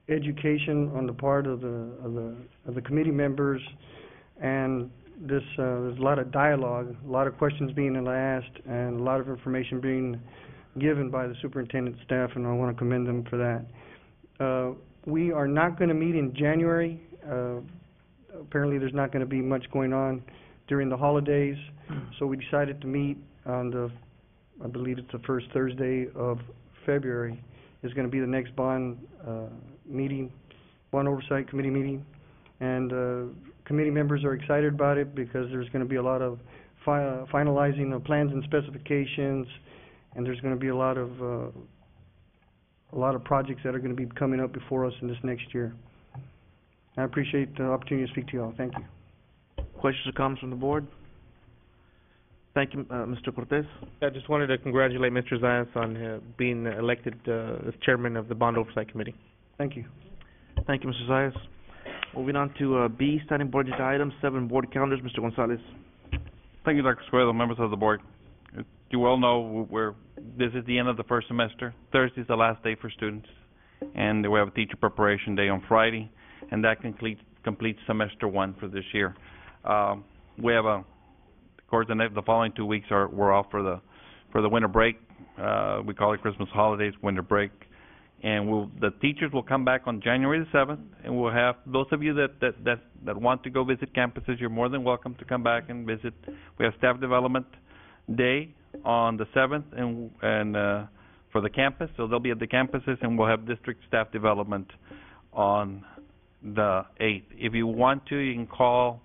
education on the part of the, of the, of the committee members, and this, uh, there's a lot of dialogue, a lot of questions being asked, and a lot of information being given by the superintendent staff, and I want to commend them for that. Uh, we are not going to meet in January. Uh, apparently, there's not going to be much going on during the holidays, so we decided to meet on the, I believe it's the first Thursday of February, is going to be the next bond, uh, meeting, bond oversight committee meeting. And, uh, committee members are excited about it because there's going to be a lot of fi- finalizing of plans and specifications, and there's going to be a lot of, uh, a lot of projects that are going to be coming up before us in this next year. I appreciate the opportunity to speak to you all. Thank you.
Questions or comments from the board? Thank you, uh, Mr. Cortez.
I just wanted to congratulate Mr. Zayas on uh, being elected uh, as chairman of the Bond Oversight Committee.
Thank you.
Thank you, Mr. Zayas. Moving on to, uh, B, standing board agenda items, seven board calendars, Mr. Gonzalez.
Thank you, Dr. Escobedo, members of the board. As You well know, we're, this is the end of the first semester. Thursday is the last day for students, and we have a teacher preparation day on Friday, and that completes, completes semester one for this year. Um, we have a, of course, the, ne- the following two weeks are, we're off for the, for the winter break. uh, we call it Christmas holidays, winter break. And we'll, the teachers will come back on January the seventh, and we'll have, those of you that, that, that, that want to go visit campuses, you're more than welcome to come back and visit. We have staff development day on the seventh and, and, uh, for the campus, so they'll be at the campuses, and we'll have district staff development on the eighth. If you want to, you can call,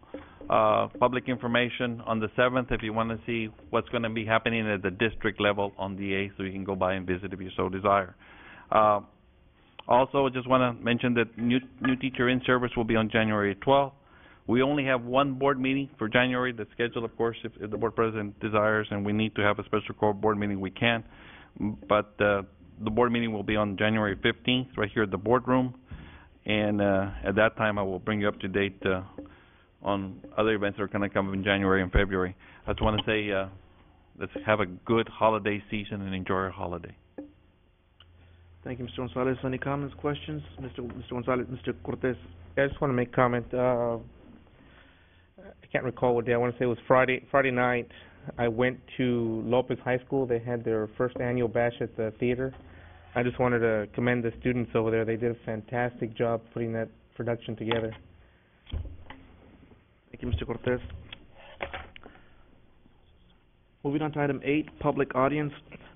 uh, public information on the seventh if you want to see what's going to be happening at the district level on the eighth, so you can go by and visit if you so desire. Uh, also, I just want to mention that new, new teacher in service will be on January twelfth. We only have one board meeting for January The schedule, of course, if, if the board president desires, and we need to have a special board meeting, we can. But, uh, the board meeting will be on January fifteenth, right here at the boardroom. And, uh, at that time, I will bring you up to date, uh, on other events that are going to come in January and February. I just want to say, uh, let's have a good holiday season and enjoy our holiday.
Thank you, Mr. Gonzalez. Any comments, questions? Mr. Mr. Gonzalez, Mr. Cortez?
I just want to make comment, uh, I can't recall what day, I want to say it was Friday, Friday night. I went to Lopez High School, they had their first annual bash at the theater. I just wanted to commend the students over there, they did a fantastic job putting that production together.
Thank you, Mr. Cortez. Moving on to item eight, public audience.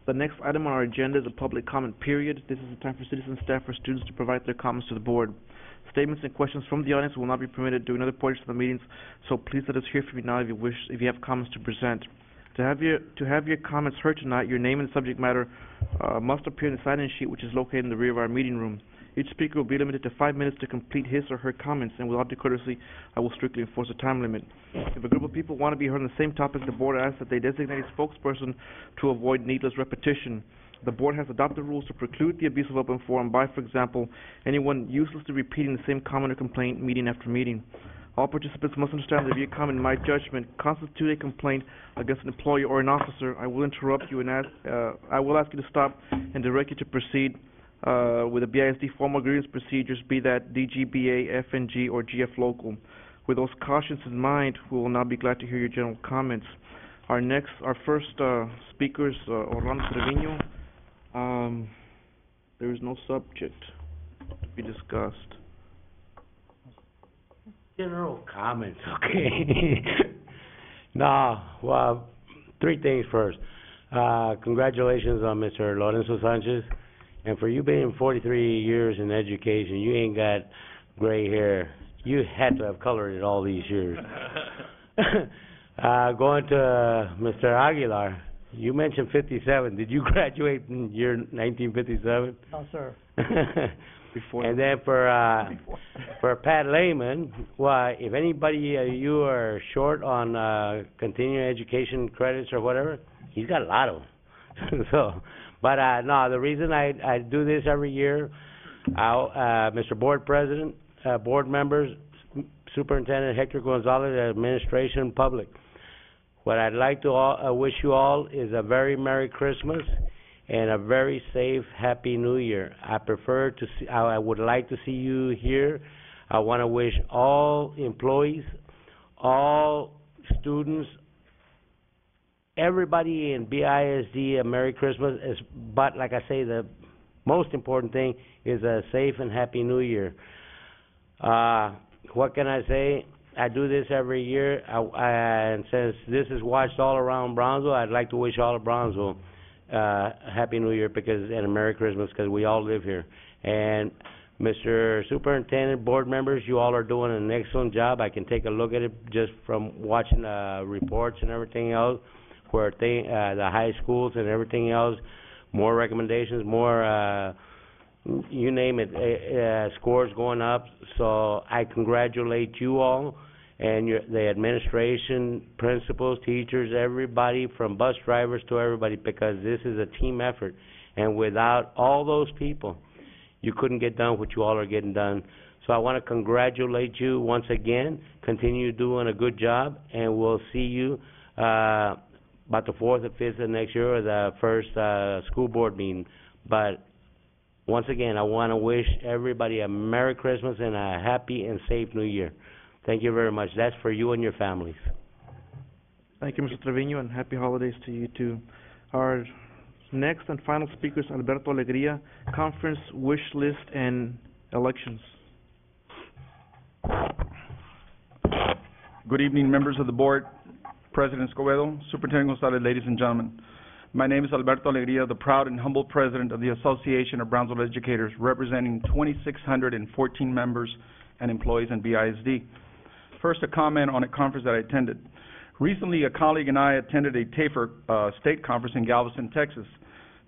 The next item on our agenda is a public comment period. This is the time for citizens, staff, or students to provide their comments to the board. Statements and questions from the audience will not be permitted during other portions of the meetings, so please let us hear from you now if you wish, if you have comments to present. To have your, to have your comments heard tonight, your name and subject matter, uh, must appear in the sign-in sheet which is located in the rear of our meeting room. Each speaker will be limited to five minutes to complete his or her comments, and without due courtesy, I will strictly enforce a time limit. If a group of people want to be heard on the same topic, the board asks that they designate a spokesperson to avoid needless repetition. The board has adopted rules to preclude the abuse of open forum by, for example, anyone uselessly repeating the same comment or complaint meeting after meeting. All participants must understand that if your comment, in my judgment, constitute a complaint against an employee or an officer, I will interrupt you and ask, uh, I will ask you to stop and direct you to proceed uh, with the BISD formal grievance procedures, be that DGBA, FNG, or GF local. With those cautions in mind, we will now be glad to hear your general comments. Our next, our first uh, speaker is uh, Orlando Trevino. Um, there is no subject to be discussed.
General comments, okay. no, well, three things first. Uh, congratulations on Mr. Lorenzo Sanchez. And for you being forty-three years in education, you ain't got gray hair. You had to have colored it all these years. uh, going to uh, Mr. Aguilar, you mentioned fifty-seven. Did you graduate in year nineteen fifty-seven?
No, sir.
Before
And then for, uh, for Pat Lehman, why, if anybody, uh, you are short on, uh, continuing education credits or whatever, he's got a lot of them. So, but, uh, no, the reason I, I do this every year, I'll, uh, Mr. Board President, uh, board members, Superintendent Hector Gonzalez, administration, public. What I'd like to all, uh, wish you all is a very Merry Christmas and a very safe, Happy New Year. I prefer to see, I I would like to see you here. I want to wish all employees, all students, everybody in BISD a Merry Christmas, is, but like I say, the most important thing is a safe and Happy New Year. Uh, what can I say? I do this every year, I, I, and since this is watched all around Brownsville, I'd like to wish all of Brownsville uh, Happy New Year because and a Merry Christmas because we all live here. And Mr. Superintendent, board members, you all are doing an excellent job. I can take a look at it just from watching uh, reports and everything else, where uh, the high schools and everything else, more recommendations, more, uh, you name it, uh, scores going up. So I congratulate you all and your, the administration, principals, teachers, everybody, from bus drivers to everybody, because this is a team effort. And without all those people, you couldn't get done what you all are getting done. So I want to congratulate you once again. Continue doing a good job, and we'll see you uh, about the fourth or fifth of next year, or the first uh, school board meeting. But once again, I want to wish everybody a Merry Christmas and a happy and safe New Year. Thank you very much. That's for you and your families.
Thank you, Mr. Trevino, and happy holidays to you too. Our Next and final speaker is Alberto Alegria, conference, wish list, and elections.
Good evening, members of the board, President Escobedo, Superintendent Gonzalez, ladies and gentlemen. My name is Alberto Alegria, the proud and humble president of the Association of Brownsville Educators, representing 2,614 members and employees in BISD. First, a comment on a conference that I attended. Recently, a colleague and I attended a TAFER uh, state conference in Galveston, Texas.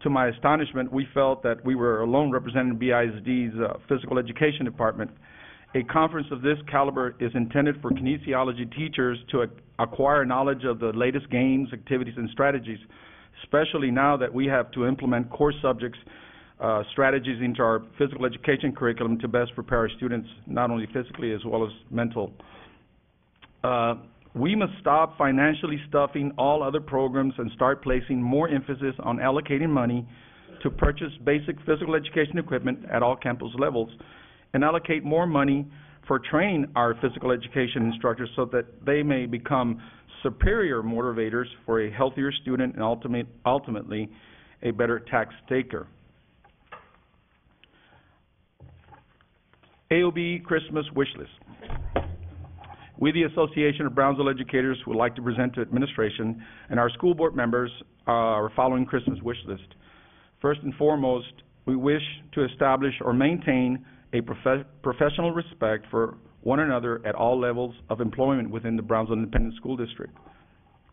To my astonishment, we felt that we were alone representing BISD's uh, physical education department. A conference of this caliber is intended for kinesiology teachers to acquire knowledge of the latest games, activities, and strategies, especially now that we have to implement core subjects, uh, strategies into our physical education curriculum to best prepare our students, not only physically as well as mental. Uh, we must stop financially stuffing all other programs and start placing more emphasis on allocating money to purchase basic physical education equipment at all campus levels and allocate more money for training our physical education instructors so that they may become superior motivators for a healthier student and ultimate, ultimately a better tax taker. AOB Christmas wish list. We, the Association of Brownsville Educators, would like to present to administration and our school board members our following Christmas wish list. First and foremost, we wish to establish or maintain a prof- professional respect for one another at all levels of employment within the Brownsville Independent School District.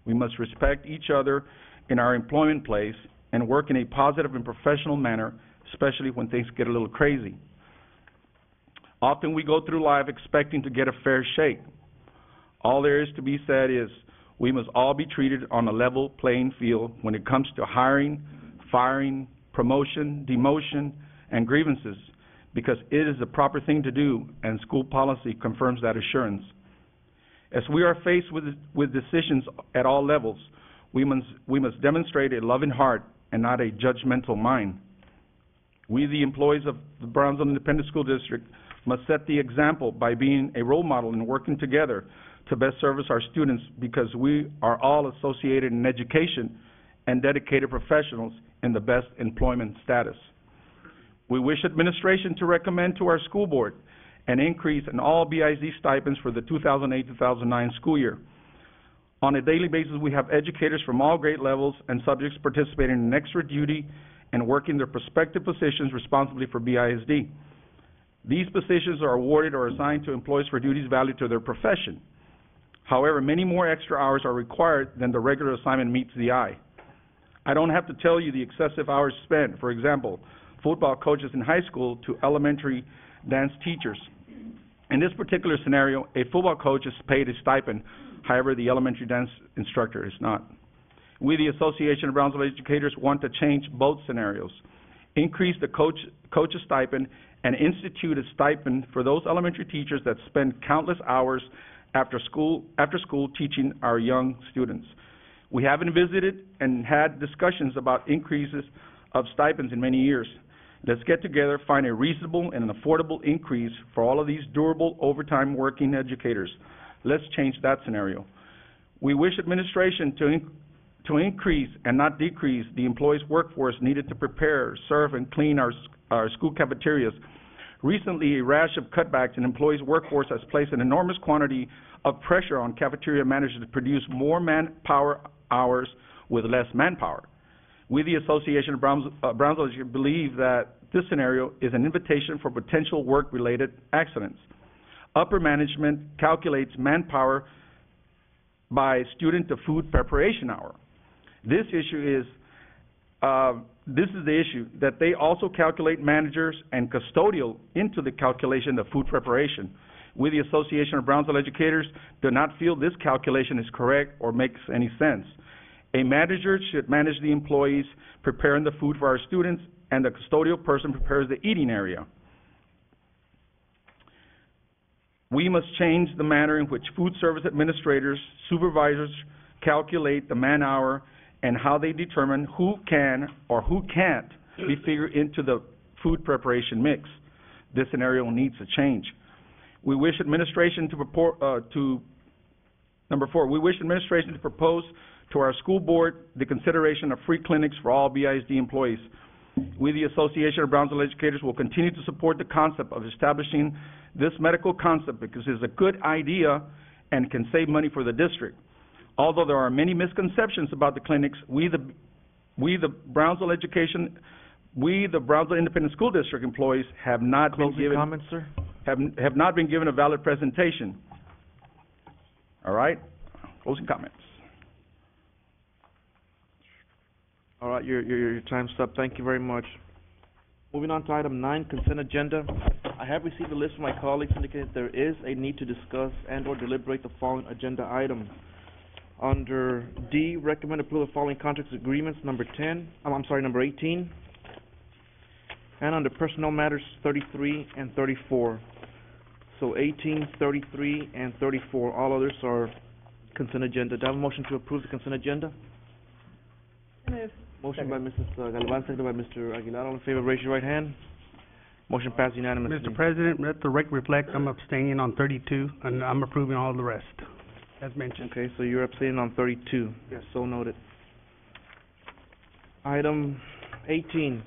We must respect each other in our employment place and work in a positive and professional manner, especially when things get a little crazy. Often we go through life expecting to get a fair shake. All there is to be said is we must all be treated on a level playing field when it comes to hiring, firing, promotion, demotion, and grievances because it is the proper thing to do and school policy confirms that assurance. As we are faced with, with decisions at all levels, we must, we must demonstrate a loving heart and not a judgmental mind. We, the employees of the Brownsville Independent School District, must set the example by being a role model and working together to best service our students because we are all associated in education and dedicated professionals in the best employment status. We wish administration to recommend to our school board an increase in all BIZ stipends for the 2008-2009 school year. On a daily basis, we have educators from all grade levels and subjects participating in extra duty and working their prospective positions responsibly for BISD. These positions are awarded or assigned to employees for duties valued to their profession. However, many more extra hours are required than the regular assignment meets the eye. I don't have to tell you the excessive hours spent, for example, football coaches in high school to elementary dance teachers. In this particular scenario, a football coach is paid a stipend, however, the elementary dance instructor is not. We, the Association of Brownsville Educators, want to change both scenarios. Increase the coach, coach's stipend and institute a stipend for those elementary teachers that spend countless hours after school, after school teaching our young students. We haven't visited and had discussions about increases of stipends in many years. Let's get together, find a reasonable and an affordable increase for all of these durable overtime working educators. Let's change that scenario. We wish administration to, in, to increase and not decrease the employees' workforce needed to prepare, serve, and clean our, our school cafeterias. Recently, a rash of cutbacks in employees' workforce has placed an enormous quantity of pressure on cafeteria managers to produce more manpower hours with less manpower. We, the Association of Browns, uh, Brownsville, believe that this scenario is an invitation for potential work-related accidents. Upper management calculates manpower by student to food preparation hour. This issue is uh, this is the issue that they also calculate managers and custodial into the calculation of food preparation. We, the Association of Brownsville Educators, do not feel this calculation is correct or makes any sense. A manager should manage the employees preparing the food for our students, and the custodial person prepares the eating area. We must change the manner in which food service administrators, supervisors calculate the man hour and how they determine who can or who can't be figured into the food preparation mix. This scenario needs to change. We wish administration to, purport, uh, to Number four, we wish administration to propose to our school board the consideration of free clinics for all BISD employees. We, the Association of Brownsville Educators, will continue to support the concept of establishing this medical concept because it's a good idea and can save money for the district. Although there are many misconceptions about the clinics, we, the, we, the Brownsville Education, we, the Brownsville Independent School District employees, have not been given,
comments, sir?
have, have not been given a valid presentation. All right? Closing comments.
All right, your, your, your time's up. Thank you very much. Moving on to item nine, consent agenda. I have received a list from my colleagues indicating there is a need to discuss and/or deliberate the following agenda items. Under D, recommend approval of following contracts agreements, number ten, I'm, I'm sorry, number eighteen. And under personnel matters, thirty-three and thirty-four. So 18, 33, and thirty-four, all others are consent agenda. Do I have a motion to approve the consent agenda? Motion by Mrs. Uh, Galvan, seconded by Mr. Aguilar. All in favor, raise your right hand. Motion passed unanimously.
Mr. President, let the record reflect, I'm abstaining on thirty-two, and I'm approving all the rest, as mentioned.
Okay, so you're abstaining on thirty-two.
Yes.
So noted. Item eighteen,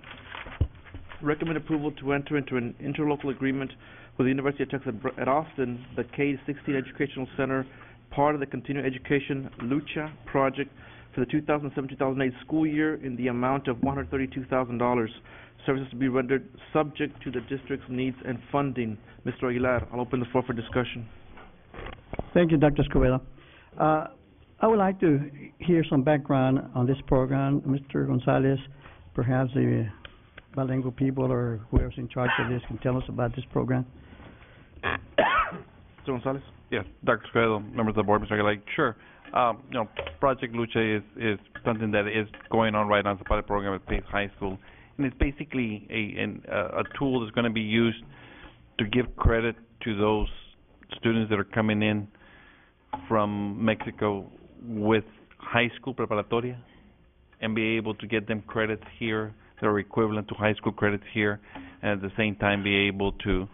recommend approval to enter into an interlocal agreement with the University of Texas at Br- at Austin, the K sixteen Educational Center, part of the Continuing Education Lucha Project for the 2007-2008 school year in the amount of one hundred thirty-two thousand dollars. Services to be rendered subject to the district's needs and funding. Mr. Aguilar, I'll open the floor for discussion.
Thank you, Dr. Escobedo. Uh, I would like to hear some background on this program. Mr. Gonzalez, perhaps the bilingual people or whoever's in charge of this can tell us about this program.
Mr. Gonzalez?
Yes, Dr. Escobedo, members of the board, Mr. Aguilar, sure. Um, you know, Project Lucha is, is something that is going on right now, it's a pilot program at Pace High School. And it's basically a, an, uh, a tool that's gonna be used to give credit to those students that are coming in from Mexico with high school preparatoria and be able to get them credits here that are equivalent to high school credits here and at the same time be able to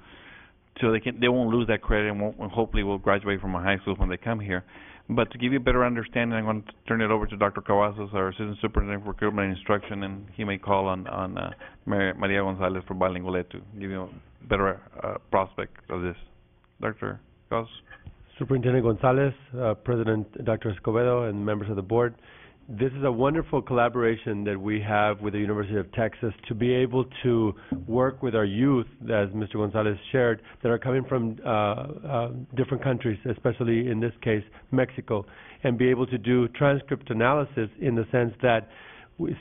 so they can they won't lose that credit and, won't, and hopefully will graduate from a high school when they come here. But to give you a better understanding, I'm going to turn it over to Dr. Cavazos, our Assistant Superintendent for Recruitment and Instruction, and he may call on on uh, Maria, Gonzalez for bilingual to give you a better uh, prospect of this. Dr. Cavazos.
Superintendent Gonzalez, uh, President Dr. Escobedo, and members of the board. This is a wonderful collaboration that we have with the University of Texas to be able to work with our youth, as Mr. Gonzalez shared, that are coming from uh, uh, different countries, especially in this case Mexico, and be able to do transcript analysis in the sense that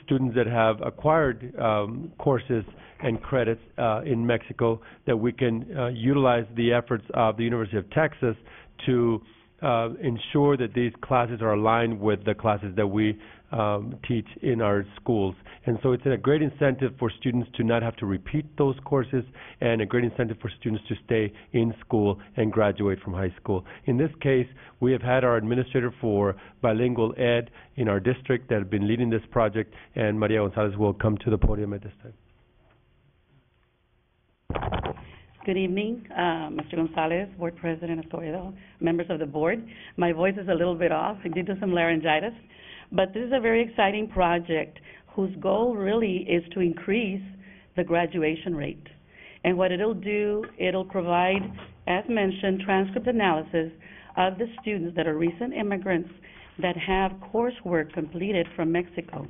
students that have acquired um, courses and credits uh, in Mexico, that we can uh, utilize the efforts of the University of Texas to ensure that these classes are aligned with the classes that we um, teach in our schools. And so it's a great incentive for students to not have to repeat those courses and a great incentive for students to stay in school and graduate from high school. In this case, we have had our administrator for bilingual ed in our district that have been leading this project, and Maria Gonzalez will come to the podium at this time.
Good evening, uh, Mr. Gonzalez, Board President Escobedo, members of the board. My voice is a little bit off due to some laryngitis, but this is a very exciting project whose goal really is to increase the graduation rate. And what it'll do, it'll provide, as mentioned, transcript analysis of the students that are recent immigrants that have coursework completed from Mexico.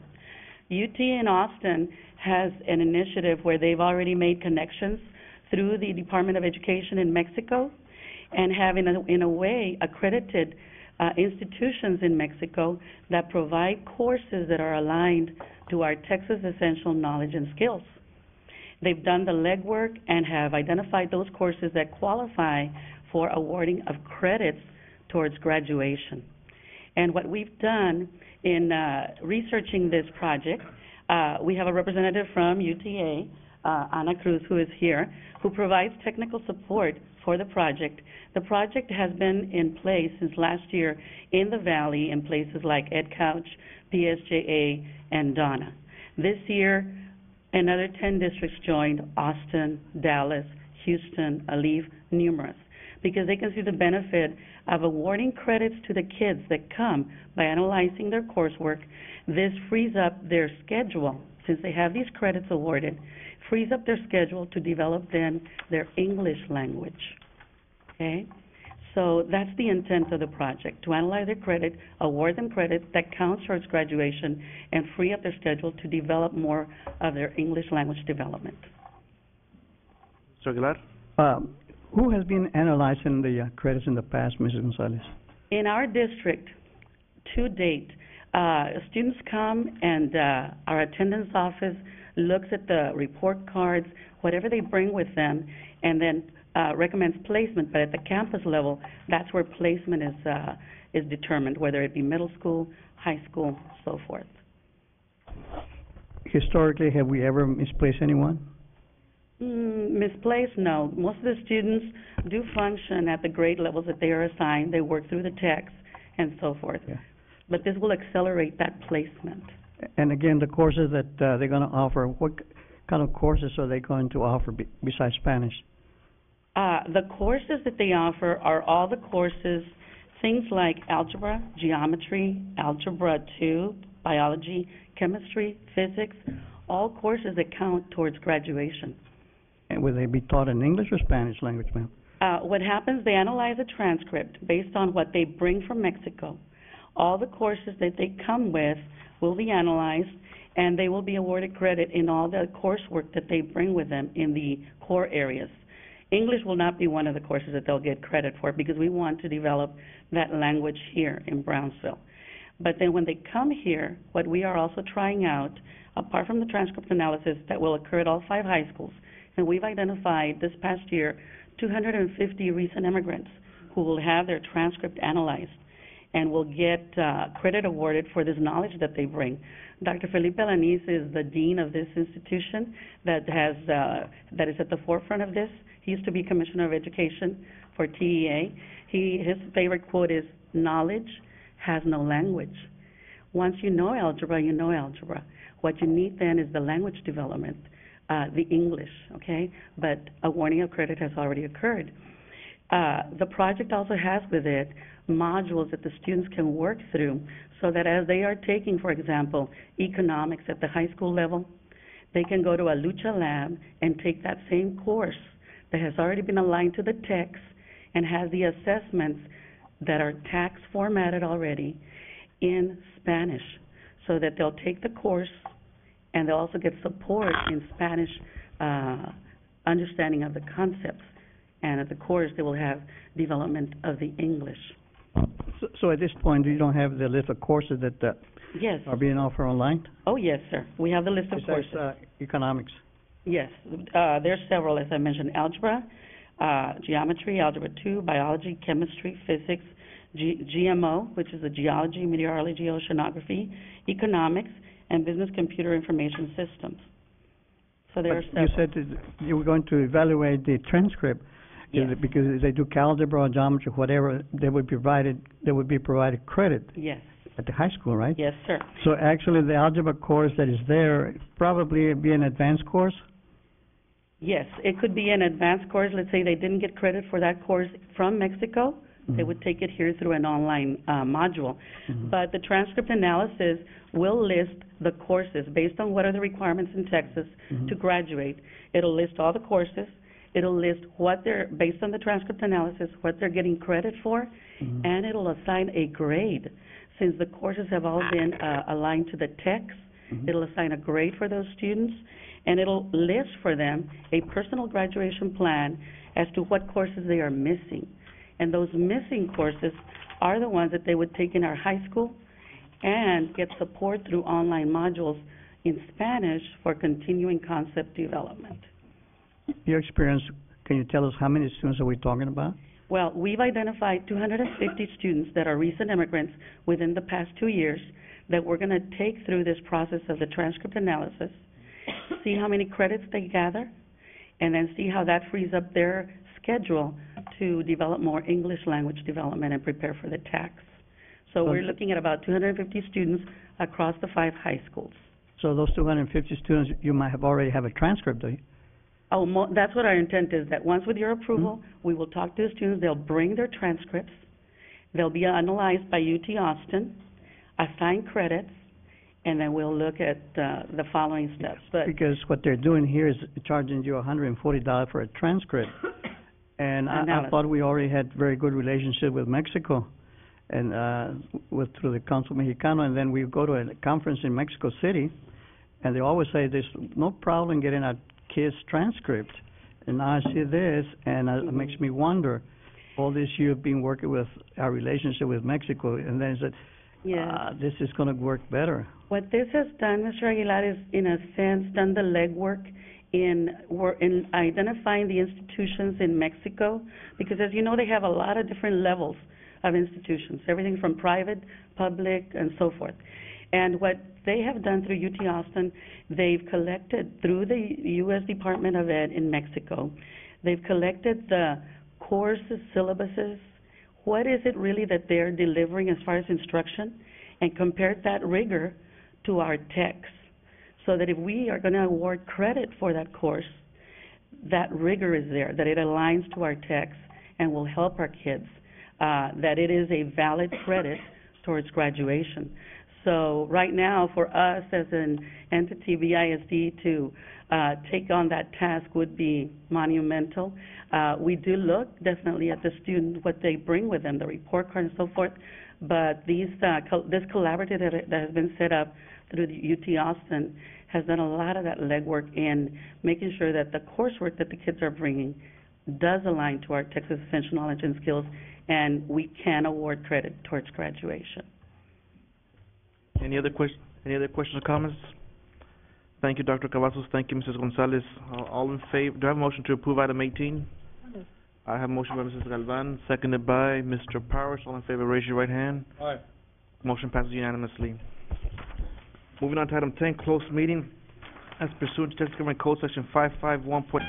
UT in Austin has an initiative where they've already made connections through the Department of Education in Mexico and have in a, in a way accredited uh, institutions in Mexico that provide courses that are aligned to our Texas Essential Knowledge and Skills. They've done the legwork and have identified those courses that qualify for awarding of credits towards graduation. And what we've done in uh, researching this project, uh, we have a representative from UTA, uh, Ana Cruz, who is here, who provides technical support for the project. The project has been in place since last year in the Valley in places like Edcouch, PSJA, and Donna. This year, another 10 districts joined, Austin, Dallas, Houston, Alive, numerous. because they can see the benefit of awarding credits to the kids that come by analyzing their coursework. This frees up their schedule, since they have these credits awarded, frees up their schedule to develop then their English language. Okay? So that's the intent of the project, to analyze their credit, award them credit that counts towards graduation, and free up their schedule to develop more of their English language development.
Mr. Aguilar?
Um, who has been analyzing the uh, credits in the past, Mrs. Gonzalez?
In our district, to date, uh, students come and, uh, our attendance office looks at the report cards, whatever they bring with them, and then, uh, recommends placement, but at the campus level, that's where placement is, uh, is determined, whether it be middle school, high school, so forth.
Historically, have we ever misplaced anyone?
Mm, misplaced, no. Most of the students do function at the grade levels that they are assigned. They work through the text and so forth.
Yeah.
But this will accelerate that placement.
And again, the courses that uh, they're going to offer, what kind of courses are they going to offer be- besides Spanish?
Uh, the courses that they offer are all the courses, things like algebra, geometry, algebra two, biology, chemistry, physics, all courses that count towards graduation.
And will they be taught in English or Spanish language, ma'am?
Uh, what happens, they analyze a transcript based on what they bring from Mexico. All the courses that they come with will be analyzed, and they will be awarded credit in all the coursework that they bring with them in the core areas. English will not be one of the courses that they'll get credit for because we want to develop that language here in Brownsville. But then when they come here, what we are also trying out, apart from the transcript analysis that will occur at all five high schools, and we've identified this past year 250 recent immigrants who will have their transcript analyzed and will get uh, credit awarded for this knowledge that they bring. Dr. Felipe Alanis is the dean of this institution that has uh, that is at the forefront of this. He used to be commissioner of education for TEA. He his favorite quote is knowledge has no language. Once you know algebra, you know algebra. What you need then is the language development, uh, the English, okay? But a warning of credit has already occurred. Uh, the project also has with it modules that the students can work through so that as they are taking, for example, economics at the high school level, they can go to a Lucha Lab and take that same course that has already been aligned to the TEKS and has the assessments that are TAKS formatted already in Spanish so that they'll take the course and they'll also get support in Spanish uh, understanding of the concepts. And at the course, they will have development of the English.
So, so at this point, do you don't have the list of courses that uh,
Yes.
are being offered online?
Oh, yes, sir. We have the list of
Besides
courses.
uh, economics?
Yes, uh, there's several, as I mentioned, algebra, uh, geometry, algebra two, biology, chemistry, physics, G- GMO, which is the geology, meteorology, oceanography, economics, and business computer information systems. So there are
But
several.
You said that you were going to evaluate the transcript.
Yes.
it Because if they do algebra or geometry, whatever, they would be provided, they would be provided credit
Yes,
at the high school, right?
yes, sir.
So actually, the algebra course that is there probably be an advanced course?
Yes, it could be an advanced course. Let's say they didn't get credit for that course from Mexico. They
Mhm.
would take it here through an online uh, module.
Mhm.
But the transcript analysis will list the courses based on what are the requirements in Texas
Mhm.
to graduate. It'll list all the courses. It'll list what they're, based on the transcript analysis, what they're getting credit for,
Mhm.
and it'll assign a grade. Since the courses have all been uh, aligned to the TEKS,
Mhm.
it'll assign a grade for those students, and it'll list for them a personal graduation plan as to what courses they are missing. And those missing courses are the ones that they would take in our high school and get support through online modules in Spanish for continuing concept development.
Your experience, can you tell us how many students are we talking about?
Well, we've identified 250 students that are recent immigrants within the past two years that we're going to take through this process of the transcript analysis, see how many credits they gather, and then see how that frees up their schedule to develop more English language development and prepare for the TAKS. So we're looking at about 250 students across the five high schools.
So those two hundred and fifty students, you might have already have a transcript, do you?
Oh, mo- that's what our intent is, that once with your approval, we will talk to the students, they'll bring their transcripts, they'll be analyzed by UT Austin, assign credits, and then we'll look at, uh, the following steps, but,
Because what they're doing here is charging you hundred and forty dollars for a transcript. And I, I thought we already had very good relationship with Mexico and, uh, with, through the Council Mexicano, and then we go to a conference in Mexico City, and they always say there's no problem getting a kid's transcript. And now I see this, and uh, it makes me wonder, all this year being working with our relationship with Mexico, and then said,
yeah.
uh, this is gonna work better.
What this has done, Mr. Aguilar, is in a sense done the legwork in, in identifying the institutions in Mexico, because as you know, they have a lot of different levels of institutions, everything from private, public, and so forth. And what they have done through UT Austin, they've collected through the U.S. Department of Ed in Mexico, they've collected the courses, syllabuses, what is it really that they're delivering as far as instruction, and compared that rigor to our TEKS, so that if we are going to award credit for that course, that rigor is there, that it aligns to our TEKS and will help our kids, uh, that it is a valid credit towards graduation. So right now, for us as an entity, BISD, to uh, take on that task would be monumental. Uh, we do look definitely at the student, what they bring with them, the report card and so forth, but these, uh, this collaborative that, that has been set up through UT Austin has done a lot of that legwork in making sure that the coursework that the kids are bringing does align to our Texas Essential Knowledge and Skills, and we can award credit towards graduation.
Any other ques- any other questions or comments? Thank you, Dr. Cavazos. Thank you, Mrs. Gonzalez. All in favor, do I have a motion to approve item eighteen? I have a motion by Mrs. Galvan, seconded by Mr. Powers. All in favor, raise your right hand.
Aye.
Motion passes unanimously. Moving on to item ten, closed meeting. As pursuant to Texas Government Code Section five five one point